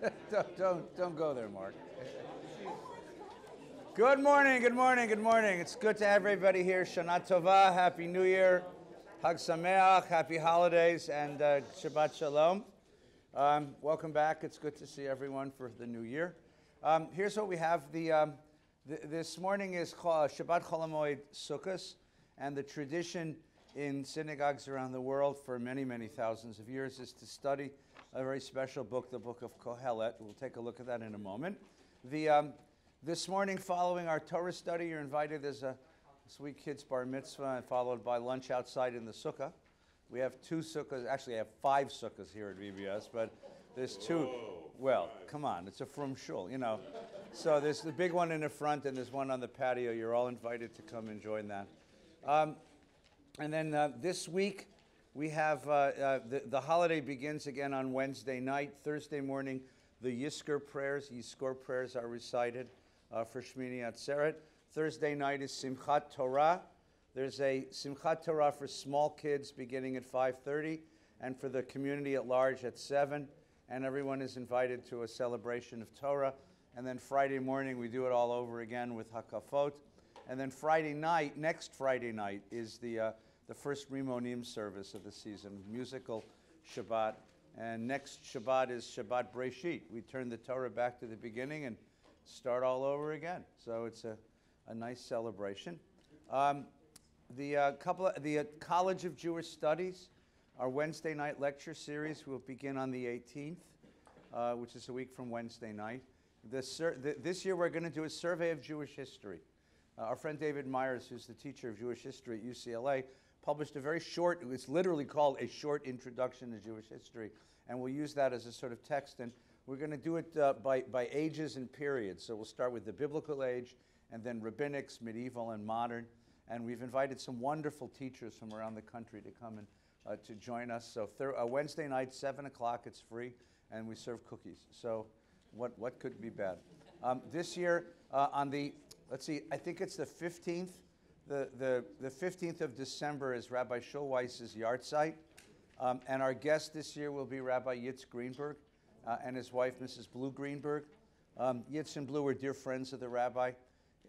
don't, don't, don't go there, Mark. Good morning, good morning, good morning. It's good to have everybody here. Shana Tova, Happy New Year, Hag Sameach, Happy Holidays, and uh, Shabbat Shalom. Um, welcome back. It's good to see everyone for the new year. Um, here's what we have. The, um, th- this morning is Shabbat Chol Hamoed Sukkot, and the tradition in synagogues around the world for many, many thousands of years is to study a very special book, the book of Kohelet. We'll take a look at that in a moment. The, um, this morning, following our Torah study, you're invited. There's a sweet kid's bar mitzvah, and followed by lunch outside in the sukkah. We have two sukkahs. Actually, I have five sukkahs here at VBS, but there's two. Well, come on, it's a frum shul, you know. So there's the big one in the front, and there's one on the patio. You're all invited to come and join that. Um, and then uh, this week, we have uh, uh, the, the holiday begins again on Wednesday night. Thursday morning, the Yizkor prayers, Yizkor prayers are recited uh, for Shmini Atzeret. Thursday night is Simchat Torah. There's a Simchat Torah for small kids beginning at 5:30, and for the community at large at 7. And everyone is invited to a celebration of Torah. And then Friday morning we do it all over again with Hakafot. And then Friday night, next Friday night, is the uh, the first Rimonim service of the season, musical Shabbat. And next Shabbat is Shabbat Breshit. We turn the Torah back to the beginning and start all over again. So it's a, a nice celebration. Um, the uh, couple of, the uh, College of Jewish Studies, our Wednesday night lecture series will begin on the 18th, uh, which is a week from Wednesday night. The this year we're going to do a survey of Jewish history. Uh, our friend David Myers, who's the teacher of Jewish history at UCLA, published a very short, it's literally called A Short Introduction to Jewish History. And we'll use that as a sort of text. And we're going to do it uh, by, by ages and periods. So we'll start with the biblical age, and then rabbinics, medieval, and modern. And we've invited some wonderful teachers from around the country to come and uh, to join us. So uh, Wednesday night, 7 o'clock, it's free, and we serve cookies. So what, what could be bad? Um, this year, uh, on the, let's see, I think it's the 15th the, the, the 15th of December is Rabbi Schulweis's yahrzeit. Um, and our guest this year will be Rabbi Yitz Greenberg uh, and his wife, Mrs. Blu Greenberg. Um, Yitz and Blu are dear friends of the rabbi.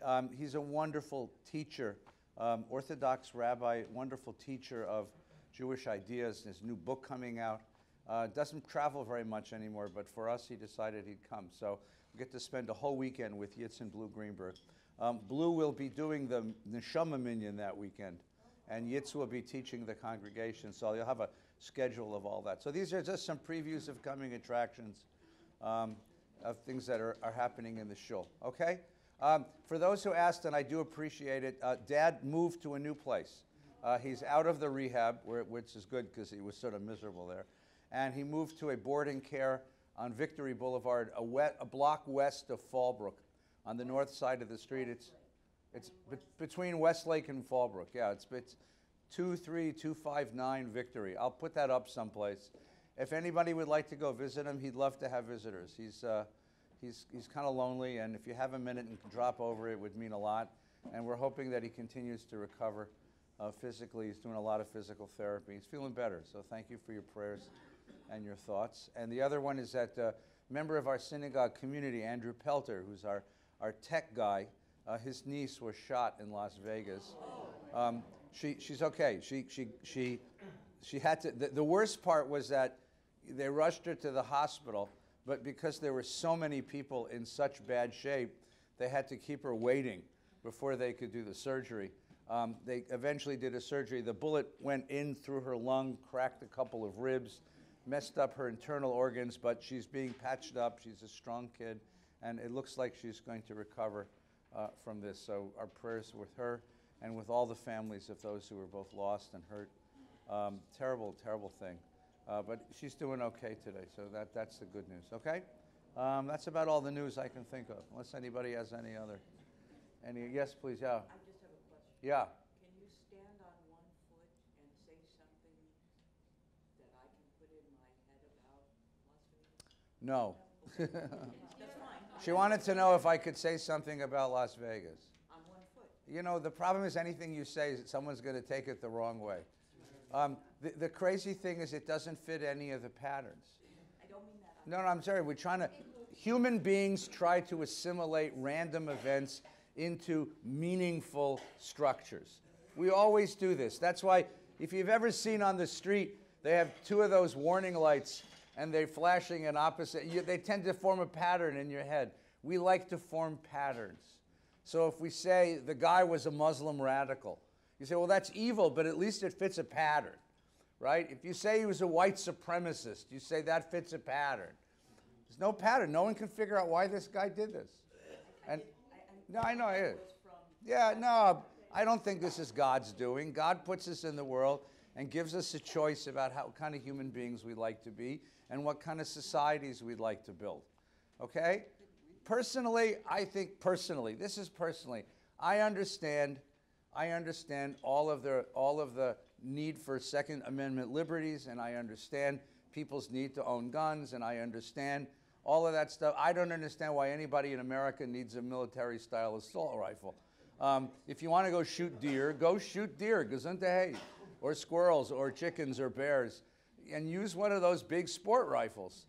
Um, he's a wonderful teacher, um, Orthodox rabbi, wonderful teacher of Jewish ideas. His new book coming out. Uh, doesn't travel very much anymore, but for us, he decided he'd come. So we get to spend a whole weekend with Yitz and Blu Greenberg. Um, Blu will be doing the Neshama Minyan that weekend, and Yitz will be teaching the congregation. So you'll have a schedule of all that. So these are just some previews of coming attractions, um, of things that are, are happening in the shul. Okay? Um, for those who asked, and I do appreciate it, uh, Dad moved to a new place. Uh, he's out of the rehab, where, which is good because he was sort of miserable there. And he moved to a boarding care on Victory Boulevard, a, wet, a block west of Fallbrook on the north side of the street. It's, it's be- between Westlake and Fallbrook. Yeah, it's, it's 23259 Victory. I'll put that up someplace. If anybody would like to go visit him, he'd love to have visitors. He's, uh, he's, he's kind of lonely, and if you have a minute and can drop over, it would mean a lot. And we're hoping that he continues to recover uh, physically. He's doing a lot of physical therapy. He's feeling better, so thank you for your prayers and your thoughts. And the other one is that uh, member of our synagogue community, Andrew Pelter, who's our our tech guy, uh, his niece was shot in Las Vegas. Um, she, she's okay. She, she, she, she had to, the, the worst part was that they rushed her to the hospital, but because there were so many people in such bad shape, they had to keep her waiting before they could do the surgery. Um, they eventually did a surgery. The bullet went in through her lung, cracked a couple of ribs, messed up her internal organs, but she's being patched up. She's a strong kid and it looks like she's going to recover uh, from this. So our prayers with her and with all the families of those who were both lost and hurt. Um, terrible, terrible thing. Uh, but she's doing okay today, so that, that's the good news, okay? Um, that's about all the news I can think of, unless anybody has any other. Any, yes, please, yeah. I just have a question. Yeah. Can you stand on one foot and say something that I can put in my head about Las Vegas? No. She wanted to know if I could say something about Las Vegas. On one foot. You know, the problem is anything you say, someone's going to take it the wrong way. Um, the, the crazy thing is, it doesn't fit any of the patterns. I I don't mean that. No, no, I'm sorry. We're trying to. Human beings try to assimilate random events into meaningful structures. We always do this. That's why, if you've ever seen on the street, they have two of those warning lights and they're flashing in opposite. You, they tend to form a pattern in your head. We like to form patterns. So if we say the guy was a Muslim radical, you say, well, that's evil, but at least it fits a pattern, right? If you say he was a white supremacist, you say that fits a pattern. There's no pattern. No one can figure out why this guy did this. And no, I know it is. Yeah, no, I don't think this is God's doing. God puts us in the world and gives us a choice about how kind of human beings we like to be and what kind of societies we'd like to build. Okay? Personally, I think personally, this is personally, I understand I understand all of the all of the need for second amendment liberties and I understand people's need to own guns and I understand all of that stuff. I don't understand why anybody in America needs a military style assault rifle. Um, if you want to go shoot deer, go shoot deer, gesundheit, or squirrels, or chickens, or bears, and use one of those big sport rifles.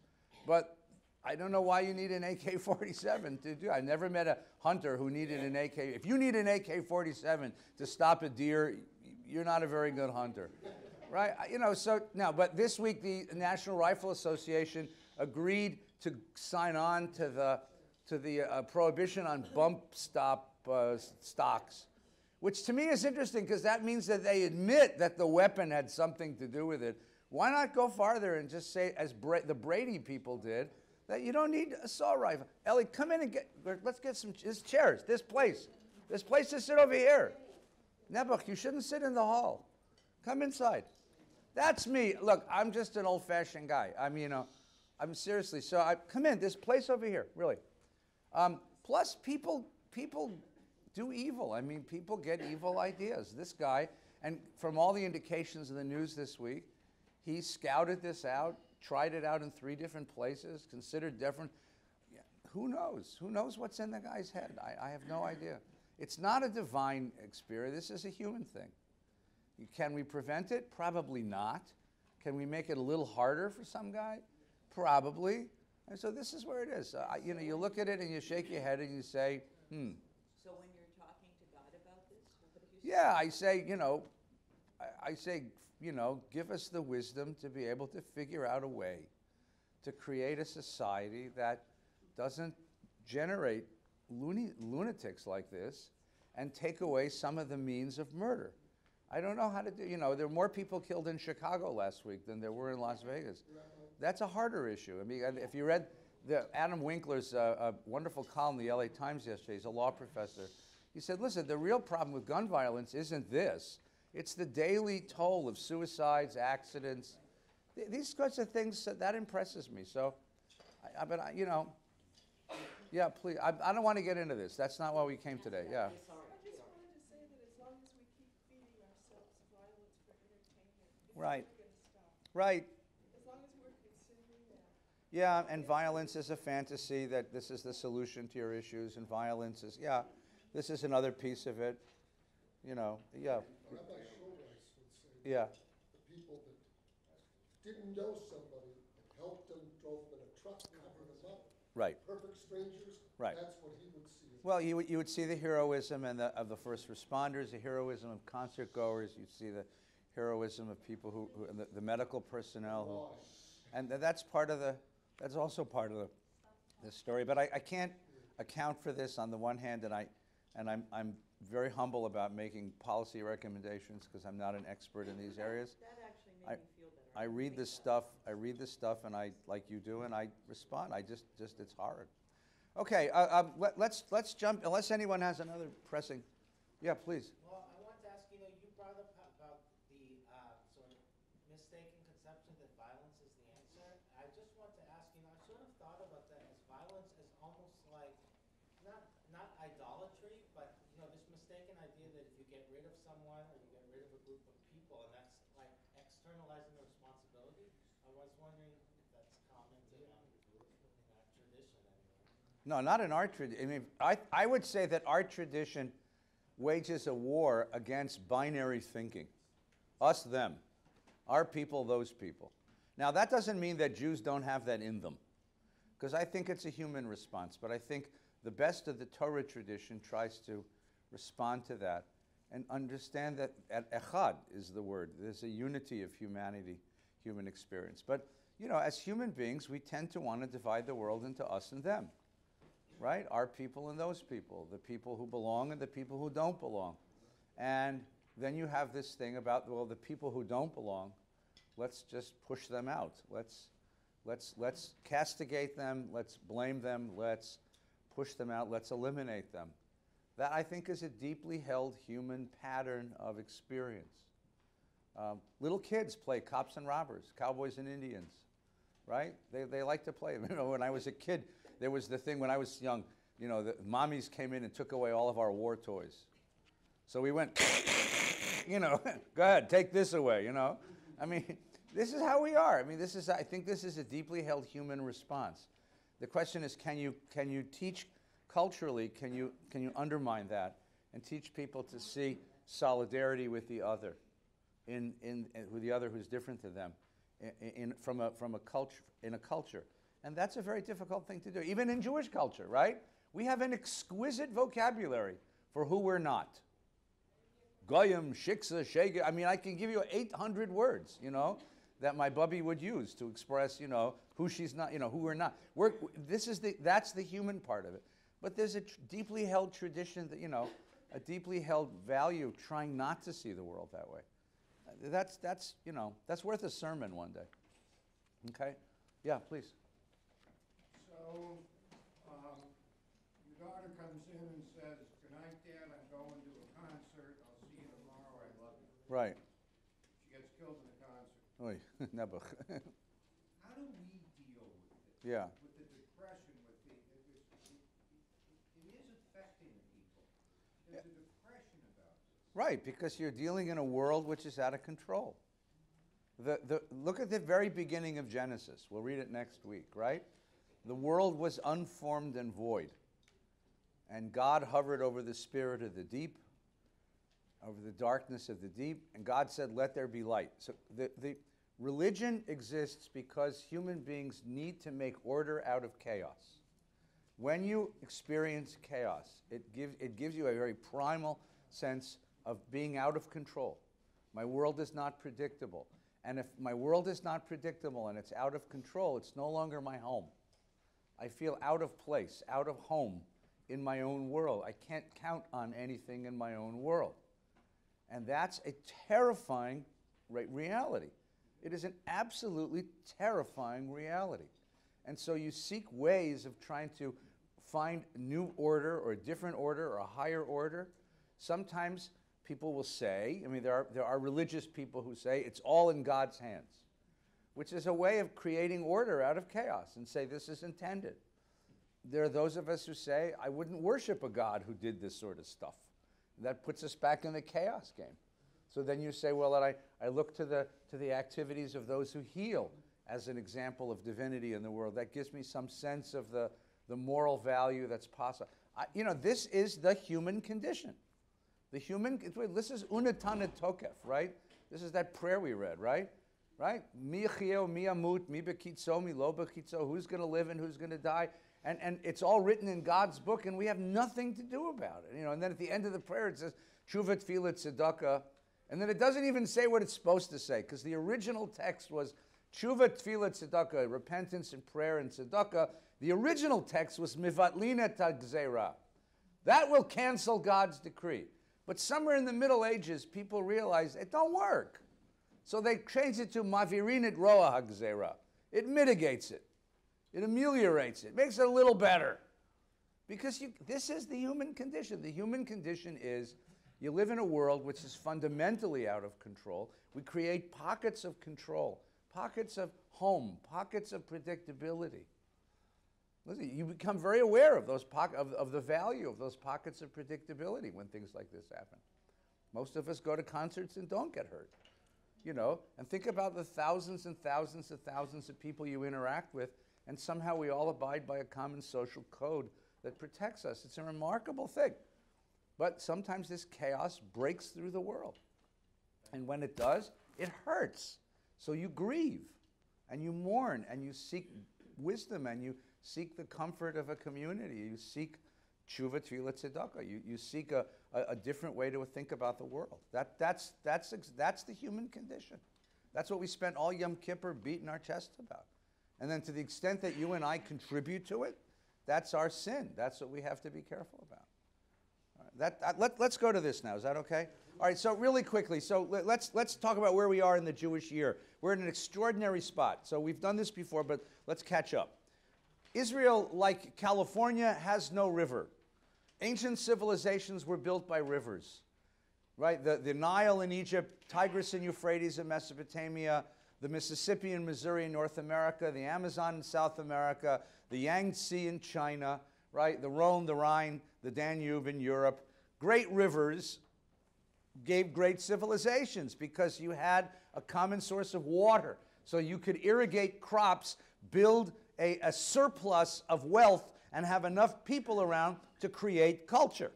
But I don't know why you need an AK 47 to do. I never met a hunter who needed an AK. If you need an AK 47 to stop a deer, you're not a very good hunter. Right? You know, so now, but this week the National Rifle Association agreed to sign on to the, to the uh, prohibition on bump stop uh, stocks, which to me is interesting because that means that they admit that the weapon had something to do with it. Why not go farther and just say, as Bra- the Brady people did, that you don't need assault rifle? Ellie, come in and get, let's get some this chairs, this place. This place to sit over here. Nebuch, you shouldn't sit in the hall. Come inside. That's me. Look, I'm just an old fashioned guy. I mean, you know, I'm seriously. So I come in, this place over here, really. Um, plus, people, people do evil. I mean, people get evil ideas. This guy, and from all the indications in the news this week, he scouted this out, tried it out in three different places, considered different. Who knows? Who knows what's in the guy's head? I, I have no idea. It's not a divine experience. This is a human thing. Can we prevent it? Probably not. Can we make it a little harder for some guy? Probably. And so this is where it is. Uh, you know, you look at it and you shake your head and you say, hmm. So when you're talking to God about this, what do you say? Yeah, I say, you know, I, I say, you know, give us the wisdom to be able to figure out a way to create a society that doesn't generate loony, lunatics like this and take away some of the means of murder. I don't know how to do, you know, there were more people killed in Chicago last week than there were in Las Vegas. That's a harder issue. I mean, if you read the Adam Winkler's uh, wonderful column in the LA Times yesterday, he's a law professor. He said, listen, the real problem with gun violence isn't this. It's the daily toll of suicides, accidents. Th- these sorts of things, uh, that impresses me. So, I, I, but I, you know, yeah, please. I, I don't want to get into this. That's not why we came today. Yeah. I just wanted to say that as long as we keep feeding ourselves violence for entertainment, it's Right. never gonna stop. Right. As long as we're considering that. Yeah, and violence is a fantasy that this is the solution to your issues, and violence is, yeah, this is another piece of it. You know, yeah, Rabbi Schulweis would say yeah, the people that didn't know somebody, helped them, drove them in a truck, covered them up, right. perfect strangers. Right. That's what he would see. Well, you, would- you would see the heroism and the, of the first responders, the heroism of concert goers, you'd see the heroism of people who, who the, the medical personnel who, and that's part of the, that's also part of the, the story. But I, I can't account for this on the one hand, and I, and I'm, I'm very humble about making policy recommendations because I'm not an expert in these areas. That actually I- made me feel better. I read this stuff, I read this stuff, and I, like you do, and I respond. I just, just, it's hard. Okay, uh, um, let, let's, let's jump, unless anyone has another pressing, yeah, please. Well, I wanted to ask, you know, you brought up ho- about the uh, sort of mistaken conception that violence is the answer. I just want to ask, you know, I sort of thought about that as violence as almost like, not, not idolatry, but, you know, this mistaken idea that if you get rid of someone or you get rid of a group of people, and that's like externalizing the responsibility. I was wondering if that's commented on in that tradition anyway. No, not in our tradition. I mean, I, I would say that our tradition wages a war against binary thinking. Us, them. Our people, those people. Now, that doesn't mean that Jews don't have that in them, because I think it's a human response. But I think the best of the Torah tradition tries to respond to that and understand that at echad is the word. There's a unity of humanity, human experience. But you know, as human beings, we tend to want to divide the world into us and them, right? Our people and those people, the people who belong and the people who don't belong. And then you have this thing about, well, the people who don't belong, let's just push them out. Let's, let's, let's castigate them, let's blame them, let's push them out, let's eliminate them. That I think is a deeply held human pattern of experience. Um, little kids play cops and robbers, cowboys and Indians, right? They, they like to play. You know, when I was a kid, there was the thing when I was young, you know, the mommies came in and took away all of our war toys. So we went, you know, go ahead, take this away, you know. I mean, this is how we are. I mean, this is, I think this is a deeply held human response. The question is, can you, can you teach culturally, can you, can you undermine that and teach people to see solidarity with the other, in, in, with the other who's different to them, in, in, from, a, from a culture, in a culture? And that's a very difficult thing to do, even in Jewish culture, right? We have an exquisite vocabulary for who we're not. Goyim, Shiksa, Shega. I mean, I can give you 800 words, you know, that my bubby would use to express, you know, who she's not, you know, who we're not. We're, this is the, that's the human part of it. But there's a deeply held tradition that, you know, a deeply held value trying not to see the world that way. That's, that's, you know, that's worth a sermon one day. Okay? Yeah, please. So, um, your daughter comes in and says, "Good night, Dad, I'm going to a concert, I'll see you tomorrow, I love you." Right. She gets killed in the concert. Oy, Nebuch. How do we deal with it? Yeah. With the depression, with the, it, it, it, is affecting people. There's a depression about this. Right, because you're dealing in a world which is out of control. The, the, look at the very beginning of Genesis. We'll read it next week, right? The world was unformed and void. And God hovered over the spirit of the deep, over the darkness of the deep, and God said, Let there be light. So the, the religion exists because human beings need to make order out of chaos. When you experience chaos, it, give, it gives you a very primal sense of being out of control. My world is not predictable. And if my world is not predictable and it's out of control, it's no longer my home. I feel out of place, out of home in my own world. I can't count on anything in my own world. And that's a terrifying re- reality. It is an absolutely terrifying reality. And so you seek ways of trying to find new order or a different order or a higher order. Sometimes people will say, I mean, there are, there are religious people who say it's all in God's hands, which is a way of creating order out of chaos and say this is intended. There are those of us who say, I wouldn't worship a God who did this sort of stuff. That puts us back in the chaos game. So then you say, well, I, I look to the, to the activities of those who heal as an example of divinity in the world. That gives me some sense of the, the moral value that's possible. I, you know, this is the human condition. The human, this is unatana tokef, right? This is that prayer we read, right? Right? Mi yachio, mi amut, mi mi lo. Who's going to live and who's going to die? And, and it's all written in God's book, and we have nothing to do about it. You know, and then at the end of the prayer, it says, Shuvat filat tzedakah. And then it doesn't even say what it's supposed to say, because the original text was Tshuva Tfilah Tzedakah, repentance and prayer and tzedakah. The original text was Mivatlina Tagzera. That will cancel God's decree. But somewhere in the Middle Ages, people realized it don't work. So they changed it to Mavirinit Roa Hagzera. It mitigates it. It ameliorates it, makes it a little better. Because you, this is the human condition. The human condition is you live in a world which is fundamentally out of control. We create pockets of control, pockets of home, pockets of predictability. Listen, you become very aware of those pock- of, of the value of those pockets of predictability when things like this happen. Most of us go to concerts and don't get hurt. You know, and think about the thousands and thousands and thousands of people you interact with, and somehow we all abide by a common social code that protects us. It's a remarkable thing. But sometimes this chaos breaks through the world. And when it does, it hurts. So you grieve. and you mourn and you seek wisdom and you seek the comfort of a community. You seek tshuva tefillah tzedakah. You, you seek a, a, a different way to think about the world. That, that's, that's, that's the human condition. That's what we spent all Yom Kippur beating our chest about. And then to the extent that you and I contribute to it, that's our sin. That's what we have to be careful about. Right, that, that- let, let's go to this now. Is that okay? All right, so really quickly, so let, let's, let's talk about where we are in the Jewish year. We're in an extraordinary spot. So we've done this before, but let's catch up. Israel, like California, has no river. Ancient civilizations were built by rivers, right? The, the Nile in Egypt, Tigris and Euphrates in Mesopotamia, the Mississippi and Missouri in North America, the Amazon in South America, the Yangtze in China, right? The Rhone, the Rhine, the Danube in Europe. Great rivers gave great civilizations because you had a common source of water. So you could irrigate crops, build a, a surplus of wealth, and have enough people around to create culture.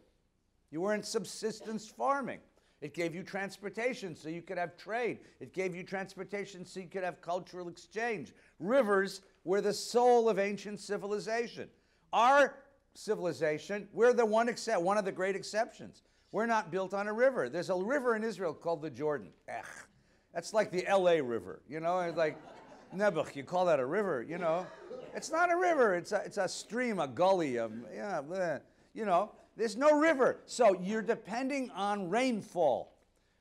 You weren't subsistence farming. It gave you transportation so you could have trade. It gave you transportation so you could have cultural exchange. Rivers were the soul of ancient civilization. Our civilization, we're the one except one of the great exceptions. We're not built on a river. There's a river in Israel called the Jordan. Ech, that's like the LA River, you know? It's like Nebuch, you call that a river, you know? It's not a river, it's a, it's a stream, a gully, a, yeah, bleh, you know? There's no river. So you're depending on rainfall.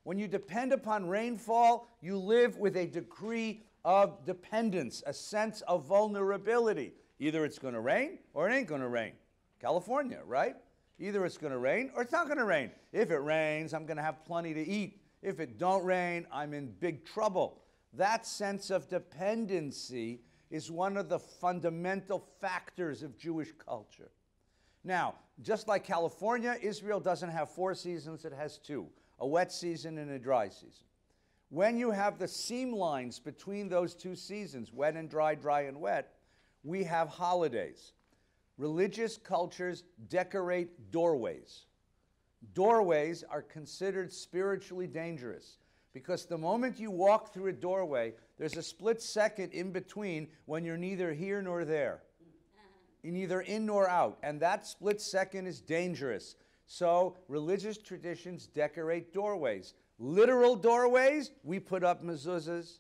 When you depend upon rainfall, you live with a degree of dependence, a sense of vulnerability. Either it's going to rain or it ain't going to rain. California, right? Either it's going to rain or it's not going to rain. If it rains, I'm going to have plenty to eat. If it don't rain, I'm in big trouble. That sense of dependency is one of the fundamental factors of Jewish culture. Now, just like California, Israel doesn't have four seasons, it has two a wet season and a dry season. When you have the seam lines between those two seasons, wet and dry, dry and wet, we have holidays. Religious cultures decorate doorways. Doorways are considered spiritually dangerous because the moment you walk through a doorway, there's a split second in between when you're neither here nor there. You're neither in nor out. And that split second is dangerous. So religious traditions decorate doorways. Literal doorways, we put up mezuzahs.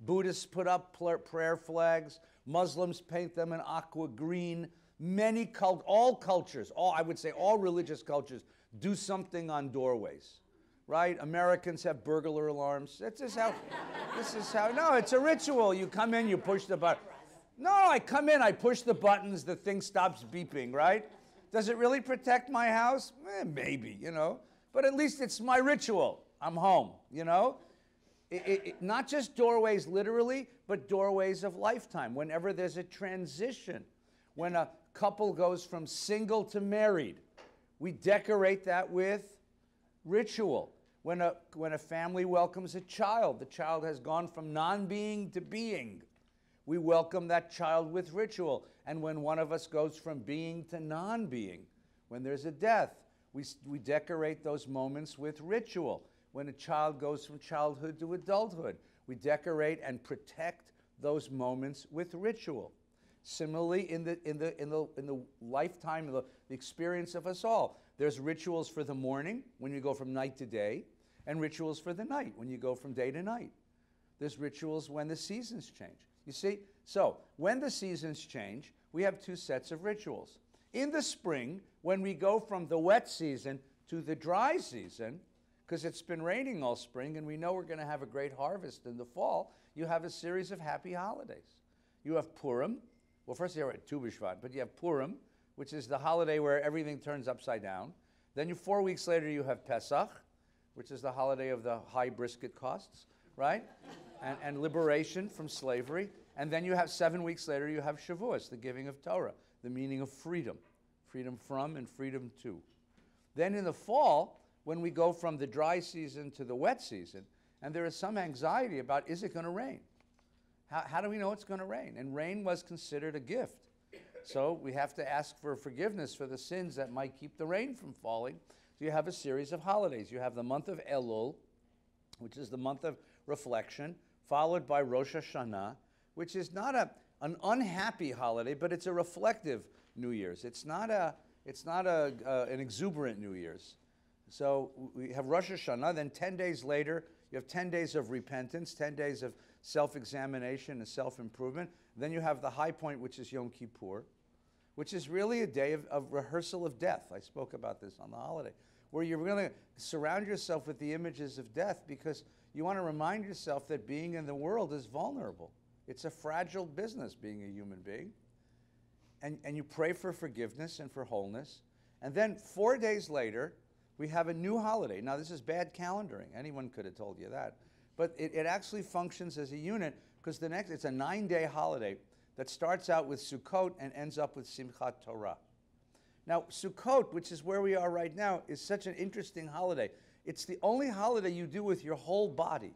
Buddhists put up prayer flags. Muslims paint them in aqua green. Many cult, all cultures, all I would say all religious cultures do something on doorways, right? Americans have burglar alarms. This is how. this is how. No, it's a ritual. You come in, you push the button. No, I come in, I push the buttons, the thing stops beeping, right? Does it really protect my house? Eh, maybe, you know. But at least it's my ritual. I'm home, you know? It, it, it- not just doorways literally, but doorways of lifetime. Whenever there's a transition, when a couple goes from single to married, we decorate that with ritual. When a, when a family welcomes a child, the child has gone from non being to being. We welcome that child with ritual. And when one of us goes from being to non being, when there's a death, we, we decorate those moments with ritual. When a child goes from childhood to adulthood, we decorate and protect those moments with ritual. Similarly, in the, in the, in the, in the lifetime, the, the experience of us all, there's rituals for the morning when you go from night to day, and rituals for the night when you go from day to night. There's rituals when the seasons change. You see? So, when the seasons change, we have two sets of rituals. In the spring, when we go from the wet season to the dry season, because it's been raining all spring and we know we're going to have a great harvest in the fall, you have a series of happy holidays. You have Purim. Well, first you have Tu B'Shvat, but you have Purim, which is the holiday where everything turns upside down. Then you, four weeks later, you have Pesach, which is the holiday of the high brisket costs, right? and, and liberation from slavery. And then you have seven weeks later, you have Shavuos, the giving of Torah, the meaning of freedom, freedom from and freedom to. Then in the fall, when we go from the dry season to the wet season, and there is some anxiety about is it going to rain? How, how do we know it's going to rain? And rain was considered a gift. So we have to ask for forgiveness for the sins that might keep the rain from falling. So you have a series of holidays. You have the month of Elul, which is the month of reflection, followed by Rosh Hashanah, which is not a, an unhappy holiday, but it's a reflective New Year's. It's not, a, it's not a, uh, an exuberant New Year's. So we have Rosh Hashanah, then 10 days later, you have 10 days of repentance, 10 days of self examination and self improvement. Then you have the high point, which is Yom Kippur, which is really a day of, of rehearsal of death. I spoke about this on the holiday, where you're going to surround yourself with the images of death because you want to remind yourself that being in the world is vulnerable. It's a fragile business being a human being. And, and you pray for forgiveness and for wholeness. And then four days later, we have a new holiday. Now, this is bad calendaring. Anyone could have told you that. But it, it actually functions as a unit because the next, it's a nine day holiday that starts out with Sukkot and ends up with Simchat Torah. Now, Sukkot, which is where we are right now, is such an interesting holiday. It's the only holiday you do with your whole body,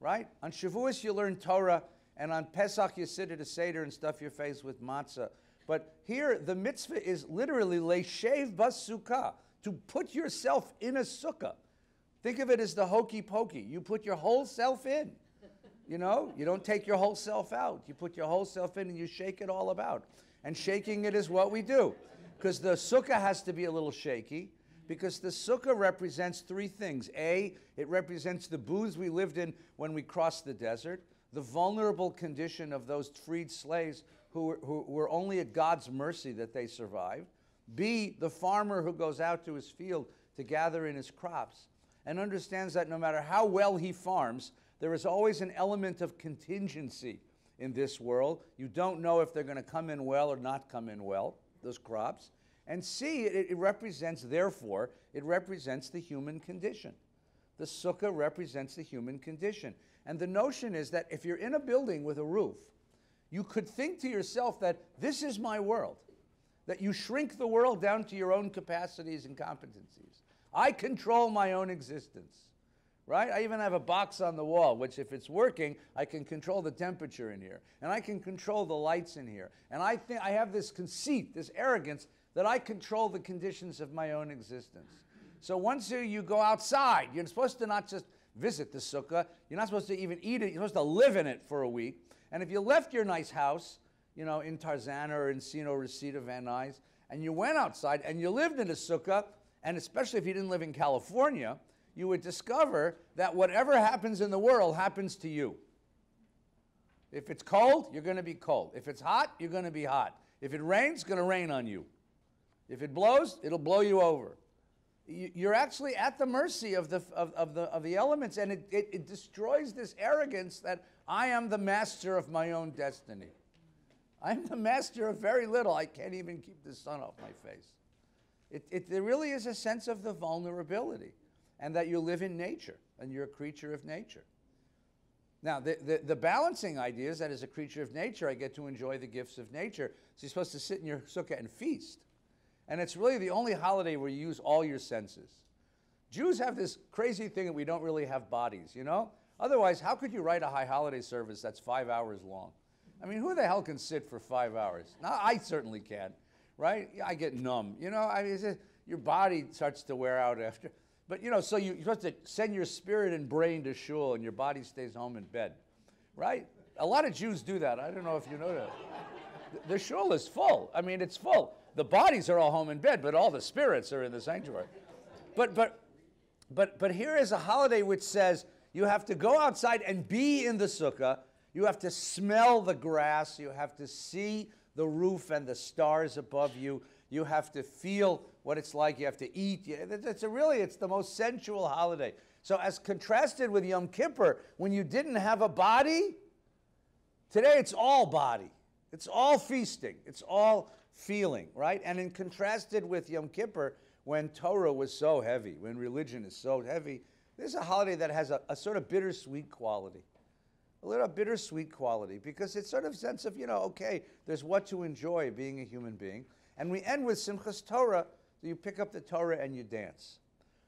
right? On Shavuos, you learn Torah, and on Pesach, you sit at a Seder and stuff your face with matzah. But here, the mitzvah is literally leishev bas sukkah, to put yourself in a sukkah. Think of it as the hokey pokey. You put your whole self in. You know, you don't take your whole self out. You put your whole self in and you shake it all about. And shaking it is what we do. Because the sukkah has to be a little shaky. Because the sukkah represents three things. A, it represents the booths we lived in when we crossed the desert, the vulnerable condition of those freed slaves who were, who were only at God's mercy that they survived. B, the farmer who goes out to his field to gather in his crops and understands that no matter how well he farms, there is always an element of contingency in this world. You don't know if they're going to come in well or not come in well, those crops. And C, it, it represents, therefore, it represents the human condition. The sukkah represents the human condition. And the notion is that if you're in a building with a roof, you could think to yourself that this is my world, that you shrink the world down to your own capacities and competencies. I control my own existence, right? I even have a box on the wall, which, if it's working, I can control the temperature in here, and I can control the lights in here. And I think I have this conceit, this arrogance, that I control the conditions of my own existence. So once you go outside, you're supposed to not just visit the sukkah, you're not supposed to even eat it, you're supposed to live in it for a week. And if you left your nice house, you know, in Tarzana or in Encino Reseda Van Nuys, and you went outside and you lived in a sukkah, and especially if you didn't live in California, you would discover that whatever happens in the world happens to you. If it's cold, you're going to be cold. If it's hot, you're going to be hot. If it rains, it's going to rain on you. If it blows, it'll blow you over. You're actually at the mercy of the, of, of the, of the elements, and it, it, it destroys this arrogance that I am the master of my own destiny. I'm the master of very little. I can't even keep the sun off my face. It, it, there really is a sense of the vulnerability and that you live in nature and you're a creature of nature. Now, the, the, the, balancing idea is that as a creature of nature, I get to enjoy the gifts of nature. So you're supposed to sit in your sukkah and feast. And it's really the only holiday where you use all your senses. Jews have this crazy thing that we don't really have bodies, you know? Otherwise, how could you write a high holiday service that's five hours long? I mean, who the hell can sit for five hours? Now, I certainly can't, right? I get numb. You know, I mean, just, your body starts to wear out after. But, you know, so you, are supposed to send your spirit and brain to shul and your body stays home in bed, right? A lot of Jews do that. I don't know if you know that. The, the shul is full. I mean, it's full. The bodies are all home in bed, but all the spirits are in the sanctuary. But, but, but, but here is a holiday which says you have to go outside and be in the sukkah you have to smell the grass. You have to see the roof and the stars above you. You have to feel what it's like. You have to eat. It's really, it's the most sensual holiday. So as contrasted with Yom Kippur, when you didn't have a body, today it's all body. It's all feasting. It's all feeling, right? And in contrasted with Yom Kippur, when Torah was so heavy, when religion is so heavy, there's a holiday that has a, a sort of bittersweet quality a little bittersweet quality because it's sort of sense of, you know, okay, there's what to enjoy being a human being. And we end with Simchas Torah, so you pick up the Torah and you dance.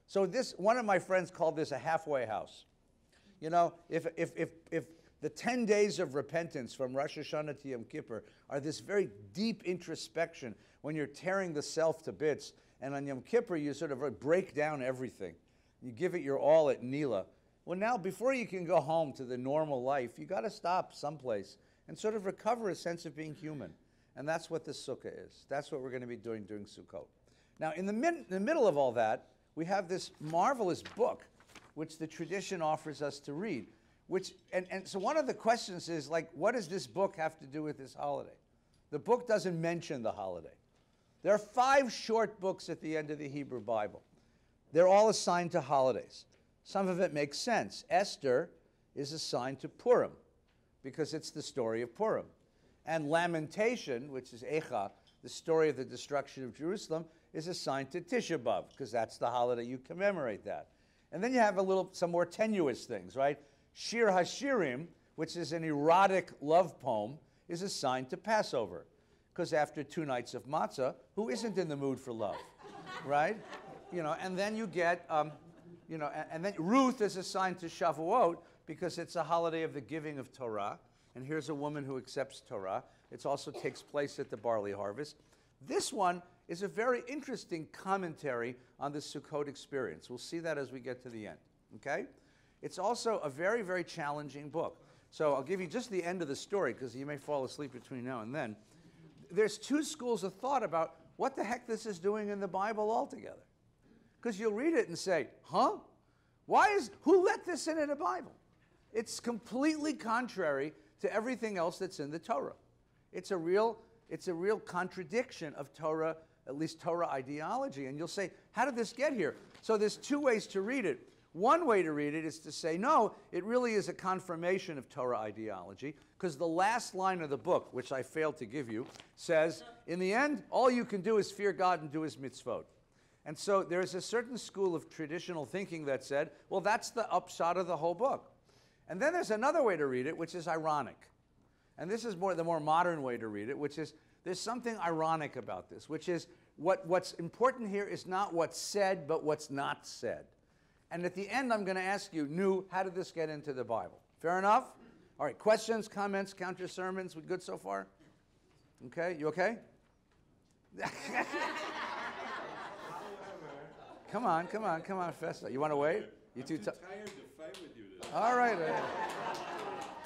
So this, one of my friends called this a halfway house. You know, if, if, if, if the 10 days of repentance from Rosh Hashanah to Yom Kippur are this very deep introspection when you're tearing the self to bits, and on Yom Kippur you sort of uh, break down everything. You give it your all at Nila, Well, now, before you can go home to the normal life, you got to stop someplace and sort of recover a sense of being human. And that's what this sukkah is. That's what we're going to be doing during Sukkot. Now, in the, the middle of all that, we have this marvelous book, which the tradition offers us to read. Which, and, and so one of the questions is like, what does this book have to do with this holiday? The book doesn't mention the holiday. There are five short books at the end of the Hebrew Bible. They're all assigned to holidays. Some of it makes sense. Esther is assigned to Purim because it's the story of Purim. And Lamentation, which is Echa, the story of the destruction of Jerusalem, is assigned to Tisha B'Av because that's the holiday you commemorate that. And then you have a little some more tenuous things, right? Shir Hashirim, which is an erotic love poem, is assigned to Passover because after two nights of matzah, who isn't in the mood for love, right? You know, and then you get, um, you know, and, and then Ruth is assigned to Shavuot because it's a holiday of the giving of Torah. And here's a woman who accepts Torah. It also takes place at the barley harvest. This one is a very interesting commentary on the Sukkot experience. We'll see that as we get to the end. Okay? It's also a very, very challenging book. So I'll give you just the end of the story because you may fall asleep between now and then. There's two schools of thought about what the heck this is doing in the Bible altogether. Because you'll read it and say, huh? Why is, who let this in in the Bible? It's completely contrary to everything else that's in the Torah. It's a real, it's a real contradiction of Torah, at least Torah ideology. And you'll say, how did this get here? So there's two ways to read it. One way to read it is to say, no, it really is a confirmation of Torah ideology, because the last line of the book, which I failed to give you, says, in the end, all you can do is fear God and do his mitzvot. And so there's a certain school of traditional thinking that said, well, that's the upshot of the whole book. And then there's another way to read it, which is ironic. And this is more the more modern way to read it, which is there's something ironic about this, which is what, what's important here is not what's said, but what's not said. And at the end, I'm going to ask you, new, how did this get into the Bible? Fair enough? All right, questions, comments, counter sermons? We good so far? Okay, you okay? come on, come on, come on, Festa. You want to wait? You too, too tired to fight with you today. All right.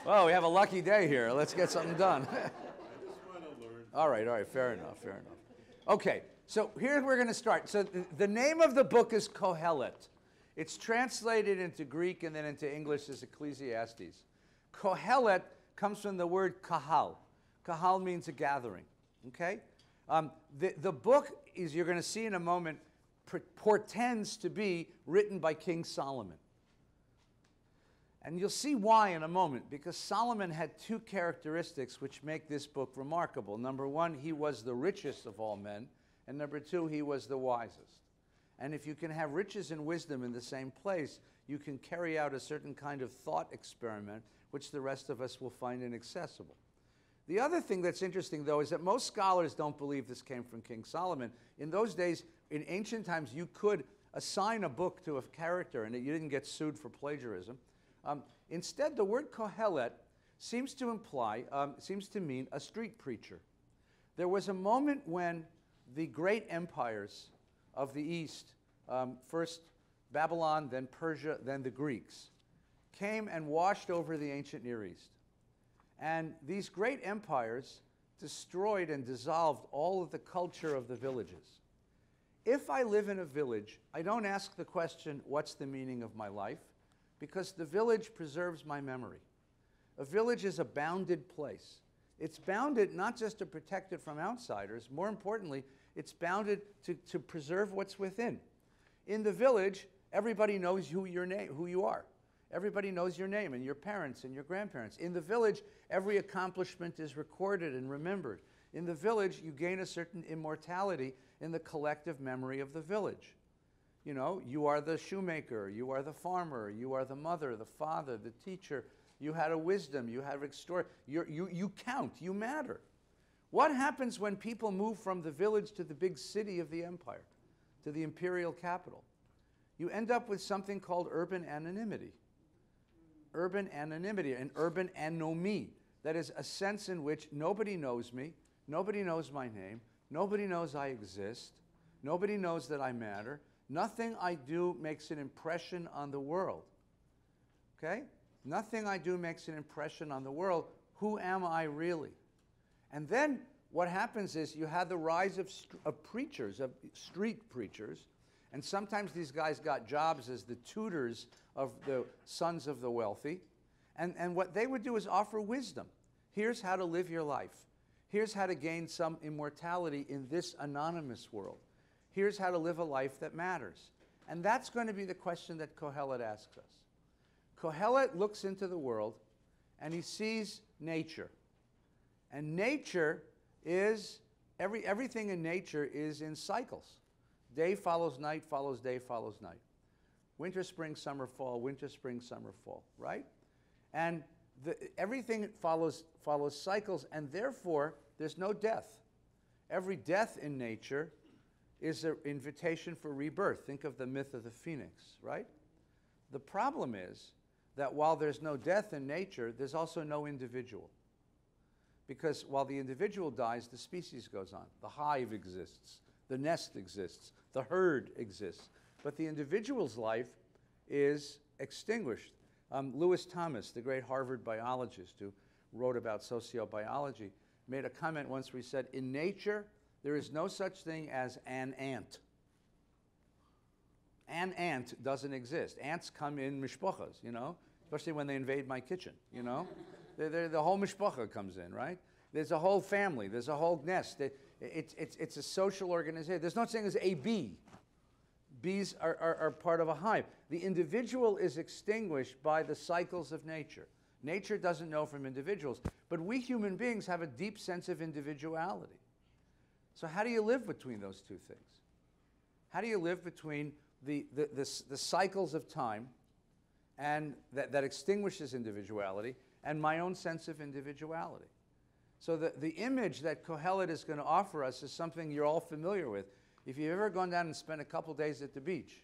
well, we have a lucky day here. Let's get something done. I just want to learn. All right, all right, fair enough, fair enough. Okay, so here we're going to start. So the, name of the book is Kohelet. It's translated into Greek and then into English as Ecclesiastes. Kohelet comes from the word kahal. Kahal means a gathering. Okay? Um, the, the book is, you're going to see in a moment, portends to be written by King Solomon. And you'll see why in a moment, because Solomon had two characteristics which make this book remarkable. Number one, he was the richest of all men, and number two, he was the wisest. And if you can have riches and wisdom in the same place, you can carry out a certain kind of thought experiment, which the rest of us will find inaccessible. The other thing that's interesting, though, is that most scholars don't believe this came from King Solomon. In those days, in ancient times, you could assign a book to a character and you didn't get sued for plagiarism. Um, instead, the word Kohelet seems to imply, um, seems to mean a street preacher. There was a moment when the great empires of the East, um, first Babylon, then Persia, then the Greeks, came and washed over the ancient Near East. And these great empires destroyed and dissolved all of the culture of the villages. If I live in a village, I don't ask the question, what's the meaning of my life? Because the village preserves my memory. A village is a bounded place. It's bounded not just to protect it from outsiders, more importantly, it's bounded to, to preserve what's within. In the village, everybody knows who, your name, who you are. Everybody knows your name and your parents and your grandparents. In the village, every accomplishment is recorded and remembered. In the village, you gain a certain immortality in the collective memory of the village. You know, you are the shoemaker, you are the farmer, you are the mother, the father, the teacher. You had a wisdom, you have extor- you you, you count, you matter. What happens when people move from the village to the big city of the empire, to the imperial capital? You end up with something called urban anonymity. Urban anonymity, an urban anomie. That is a sense in which nobody knows me, nobody knows my name, nobody knows I exist, nobody knows that I matter, nothing I do makes an impression on the world. Okay? Nothing I do makes an impression on the world. Who am I really? And then what happens is you have the rise of, of preachers, of street preachers, and sometimes these guys got jobs as the tutors of the sons of the wealthy. And, and what they would do is offer wisdom. Here's how to live your life. Here's how to gain some immortality in this anonymous world. Here's how to live a life that matters. And that's going to be the question that Kohelet asks us. Kohelet looks into the world and he sees nature. And nature is, every, everything in nature is in cycles. Day follows night, follows day, follows night. Winter, spring, summer, fall, winter, spring, summer, fall, right? And the, everything follows, follows cycles, and therefore there's no death. Every death in nature is an invitation for rebirth. Think of the myth of the phoenix, right? The problem is that while there's no death in nature, there's also no individual. Because while the individual dies, the species goes on. The hive exists, the nest exists, the herd exists. But the individual's life is extinguished. Um, Lewis Thomas, the great Harvard biologist who wrote about sociobiology, made a comment once where he said, In nature, there is no such thing as an ant. An ant doesn't exist. Ants come in mishpachas, you know, especially when they invade my kitchen, you know. they're, they're, the whole mishpacha comes in, right? There's a whole family, there's a whole nest. It, it's, it's, it's a social organization. There's no such thing as a bee. Bees are, are, are part of a hive. The individual is extinguished by the cycles of nature. Nature doesn't know from individuals, but we human beings have a deep sense of individuality. So, how do you live between those two things? How do you live between the, the, the, the cycles of time and that, that extinguishes individuality and my own sense of individuality? So, the, the image that Kohelet is going to offer us is something you're all familiar with. If you've ever gone down and spent a couple days at the beach,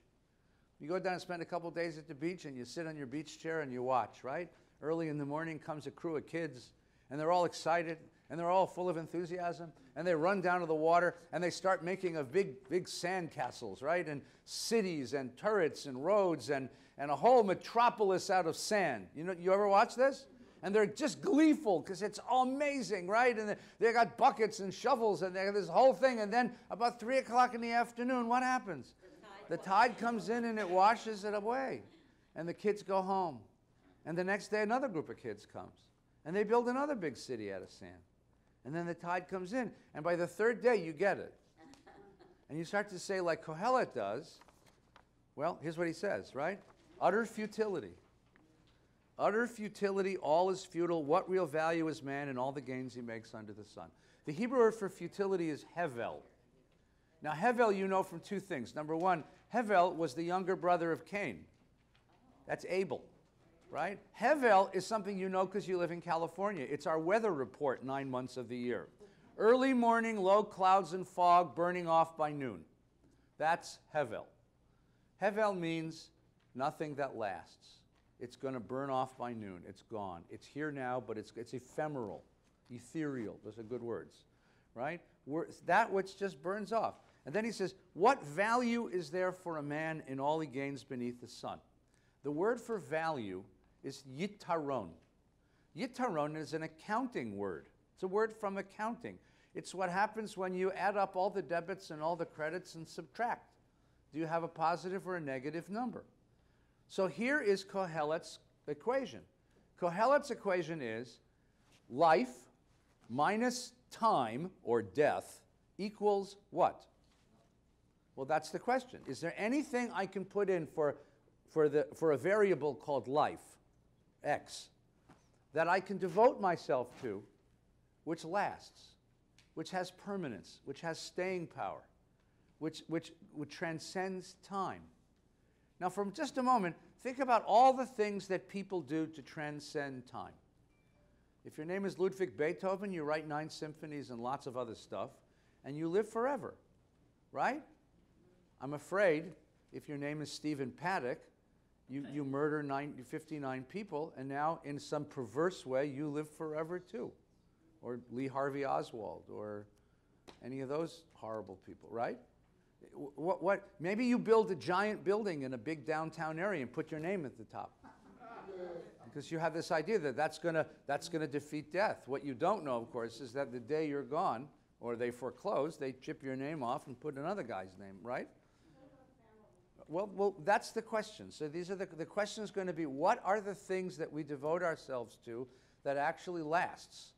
you go down and spend a couple days at the beach and you sit on your beach chair and you watch, right? Early in the morning comes a crew of kids and they're all excited and they're all full of enthusiasm and they run down to the water and they start making of big big sand castles right? And cities and turrets and roads and, and a whole metropolis out of sand. You know you ever watch this? And they're just gleeful because it's amazing right? And they, got buckets and shovels and they this whole thing and then about three o'clock in the afternoon what happens? The tide comes in and it washes it away and the kids go home. And the next day another group of kids comes and they build another big city out of sand and then the tide comes in. And by the third day, you get it. And you start to say, like Kohelet does, well, here's what he says, right? Utter futility. Utter futility, all is futile. What real value is man and all the gains he makes under the sun? The Hebrew word for futility is hevel. Now, hevel, you know from two things. Number one, hevel was the younger brother of Cain. That's Abel right? Hevel is something you know because you live in California. It's our weather report nine months of the year. Early morning, low clouds and fog burning off by noon. That's Hevel. Hevel means nothing that lasts. It's going to burn off by noon. It's gone. It's here now, but it's, it's ephemeral, ethereal. Those are good words, right? We're, that which just burns off. And then he says, What value is there for a man in all he gains beneath the sun? The word for value is yitaron. Yitaron is an accounting word. It's a word from accounting. It's what happens when you add up all the debits and all the credits and subtract. Do you have a positive or a negative number? So here is Kohelet's equation. Kohelet's equation is life minus time or death equals what? Well, that's the question. Is there anything I can put in for, for, the, for a variable called life? X, that I can devote myself to, which lasts, which has permanence, which has staying power, which, which, which transcends time. Now, for just a moment, think about all the things that people do to transcend time. If your name is Ludwig Beethoven, you write nine symphonies and lots of other stuff, and you live forever, right? I'm afraid if your name is Stephen Paddock, you, you murder nine, 59 people, and now in some perverse way, you live forever too. Or Lee Harvey Oswald, or any of those horrible people, right? What, what, maybe you build a giant building in a big downtown area and put your name at the top. Because you have this idea that that's going to that's going to defeat death. What you don't know, of course, is that the day you're gone or they foreclose, they chip your name off and put another guy's name, right? Well, well, that's the question. So these are the the question is going to be what are the things that we devote ourselves to that actually lasts?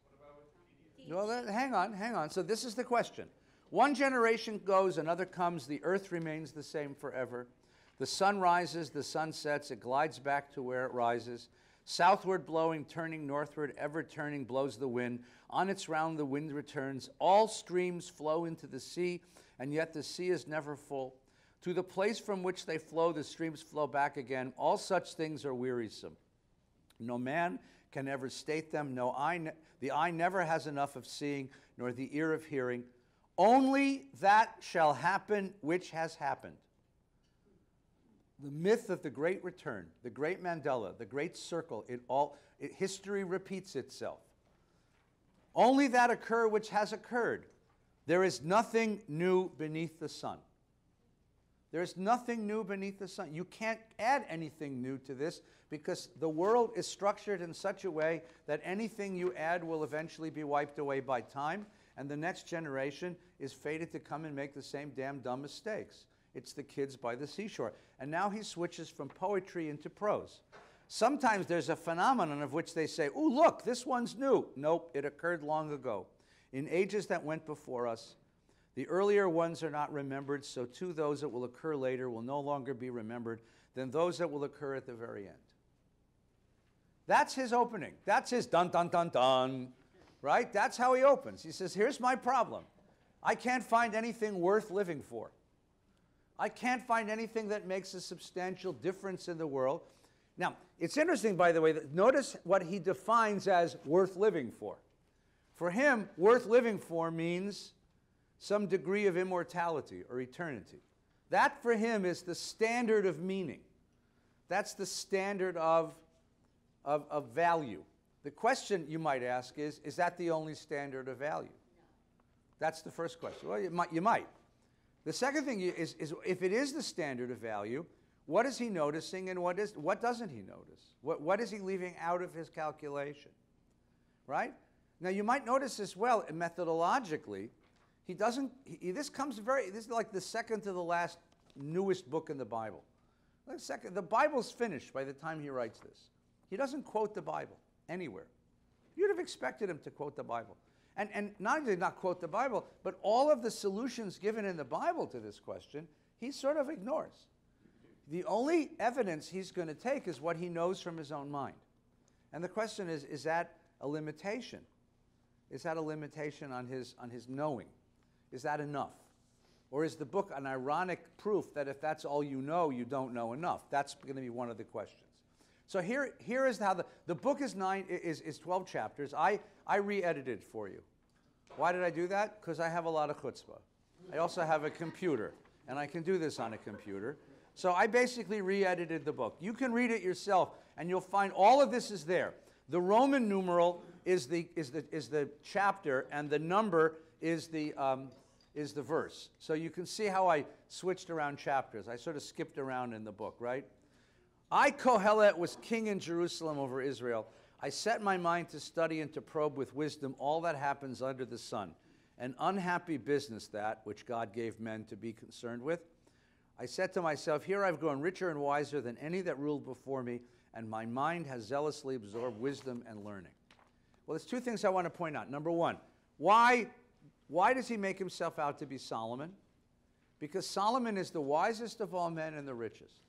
Well, hang on, hang on. So this is the question. One generation goes, another comes, the earth remains the same forever. The sun rises, the sun sets, it glides back to where it rises. Southward blowing, turning northward, ever turning, blows the wind. On its round, the wind returns. All streams flow into the sea, and yet the sea is never full. To the place from which they flow, the streams flow back again. All such things are wearisome. No man can ever state them. No eye, ne- the eye never has enough of seeing, nor the ear of hearing. Only that shall happen which has happened. The myth of the great return, the great Mandala, the great circle, it all, it, history repeats itself. Only that occur which has occurred. There is nothing new beneath the sun. There's nothing new beneath the sun. You can't add anything new to this because the world is structured in such a way that anything you add will eventually be wiped away by time, and the next generation is fated to come and make the same damn dumb mistakes. It's the kids by the seashore. And now he switches from poetry into prose. Sometimes there's a phenomenon of which they say, oh, look, this one's new. Nope, it occurred long ago. In ages that went before us, the earlier ones are not remembered, so too those that will occur later will no longer be remembered than those that will occur at the very end. That's his opening. That's his dun dun dun dun, right? That's how he opens. He says, Here's my problem. I can't find anything worth living for. I can't find anything that makes a substantial difference in the world. Now, it's interesting, by the way, that notice what he defines as worth living for. For him, worth living for means some degree of immortality or eternity. That for him is the standard of meaning. That's the standard of, of, of value. The question you might ask is is that the only standard of value? That's the first question. Well, you might. You might. The second thing is, is if it is the standard of value, what is he noticing and what, is, what doesn't he notice? What, what is he leaving out of his calculation? Right? Now, you might notice as well, methodologically, he doesn't, he, this comes very, this is like the second to the last newest book in the Bible. The, second, the Bible's finished by the time he writes this. He doesn't quote the Bible anywhere. You'd have expected him to quote the Bible. And, and not only did not quote the Bible, but all of the solutions given in the Bible to this question, he sort of ignores. The only evidence he's going to take is what he knows from his own mind. And the question is is that a limitation? Is that a limitation on his, on his knowing? Is that enough? Or is the book an ironic proof that if that's all you know, you don't know enough? That's going to be one of the questions. So here, here is how the, the book is, nine, is, is 12 chapters. I, I re-edited for you. Why did I do that? Because I have a lot of chutzpah. I also have a computer, and I can do this on a computer. So I basically re-edited the book. You can read it yourself, and you'll find all of this is there. The Roman numeral is the, is the, is the chapter, and the number is the, um, is the verse. So you can see how I switched around chapters. I sort of skipped around in the book, right? I, Kohelet, was king in Jerusalem over Israel. I set my mind to study and to probe with wisdom all that happens under the sun. An unhappy business, that which God gave men to be concerned with. I said to myself, Here I've grown richer and wiser than any that ruled before me, and my mind has zealously absorbed wisdom and learning. Well, there's two things I want to point out. Number one, why, why does he make himself out to be Solomon? Because Solomon is the wisest of all men and the richest.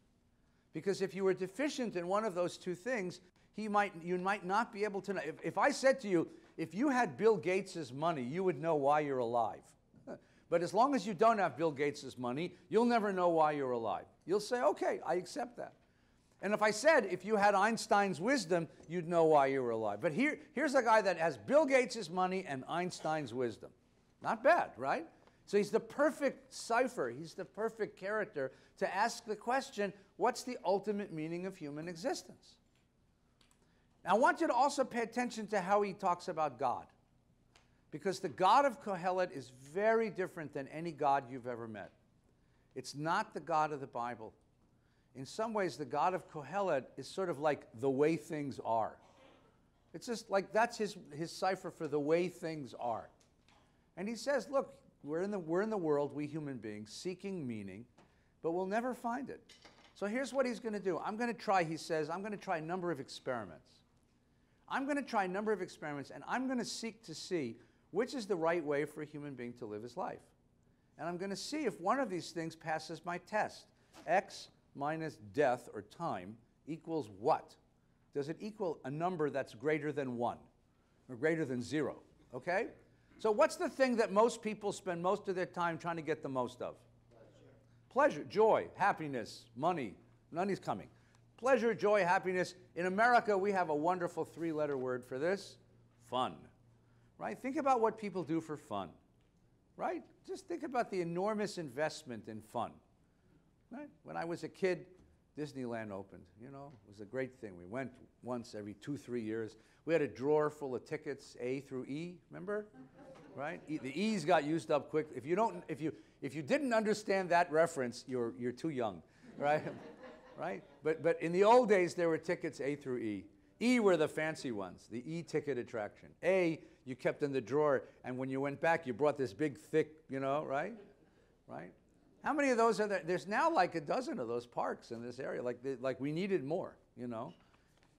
Because if you were deficient in one of those two things, he might, you might not be able to know. If, if I said to you, if you had Bill Gates' money, you would know why you're alive. but as long as you don't have Bill Gates' money, you'll never know why you're alive. You'll say, okay, I accept that. And if I said if you had Einstein's wisdom, you'd know why you were alive. But here, here's a guy that has Bill Gates' money and Einstein's wisdom. Not bad, right? So he's the perfect cipher. He's the perfect character to ask the question what's the ultimate meaning of human existence? Now, I want you to also pay attention to how he talks about God. Because the God of Kohelet is very different than any God you've ever met. It's not the God of the Bible. in some ways, the God of Kohelet is sort of like the way things are. It's just like that's his, his cipher for the way things are. And he says, look, we're in, the, we're in the world, we human beings, seeking meaning, but we'll never find it. So here's what he's going to do. I'm going to try, he says, I'm going to try a number of experiments. I'm going to try a number of experiments, and I'm going to seek to see which is the right way for a human being to live his life. And I'm going to see if one of these things passes my test. X minus death or time equals what? Does it equal a number that's greater than 1 or greater than 0? Okay? So, what's the thing that most people spend most of their time trying to get the most of? Pleasure, joy, happiness, money. Money's coming. Pleasure, joy, happiness. In America, we have a wonderful three letter word for this fun. Right? Think about what people do for fun. Right? Just think about the enormous investment in fun. Right? When I was a kid, Disneyland opened. You know, it was a great thing. We went once every two, three years. We had a drawer full of tickets, A through E. Remember? Right? E, the E's got used up quick. If you don't, if you if you didn't understand that reference, you're you're too young, right? right? But but in the old days, there were tickets A through E. E were the fancy ones, the E ticket attraction. A you kept in the drawer, and when you went back, you brought this big, thick, you know, right? Right? How many of those are there? There's now like a dozen of those parks in this area. Like, the, like we needed more, you know.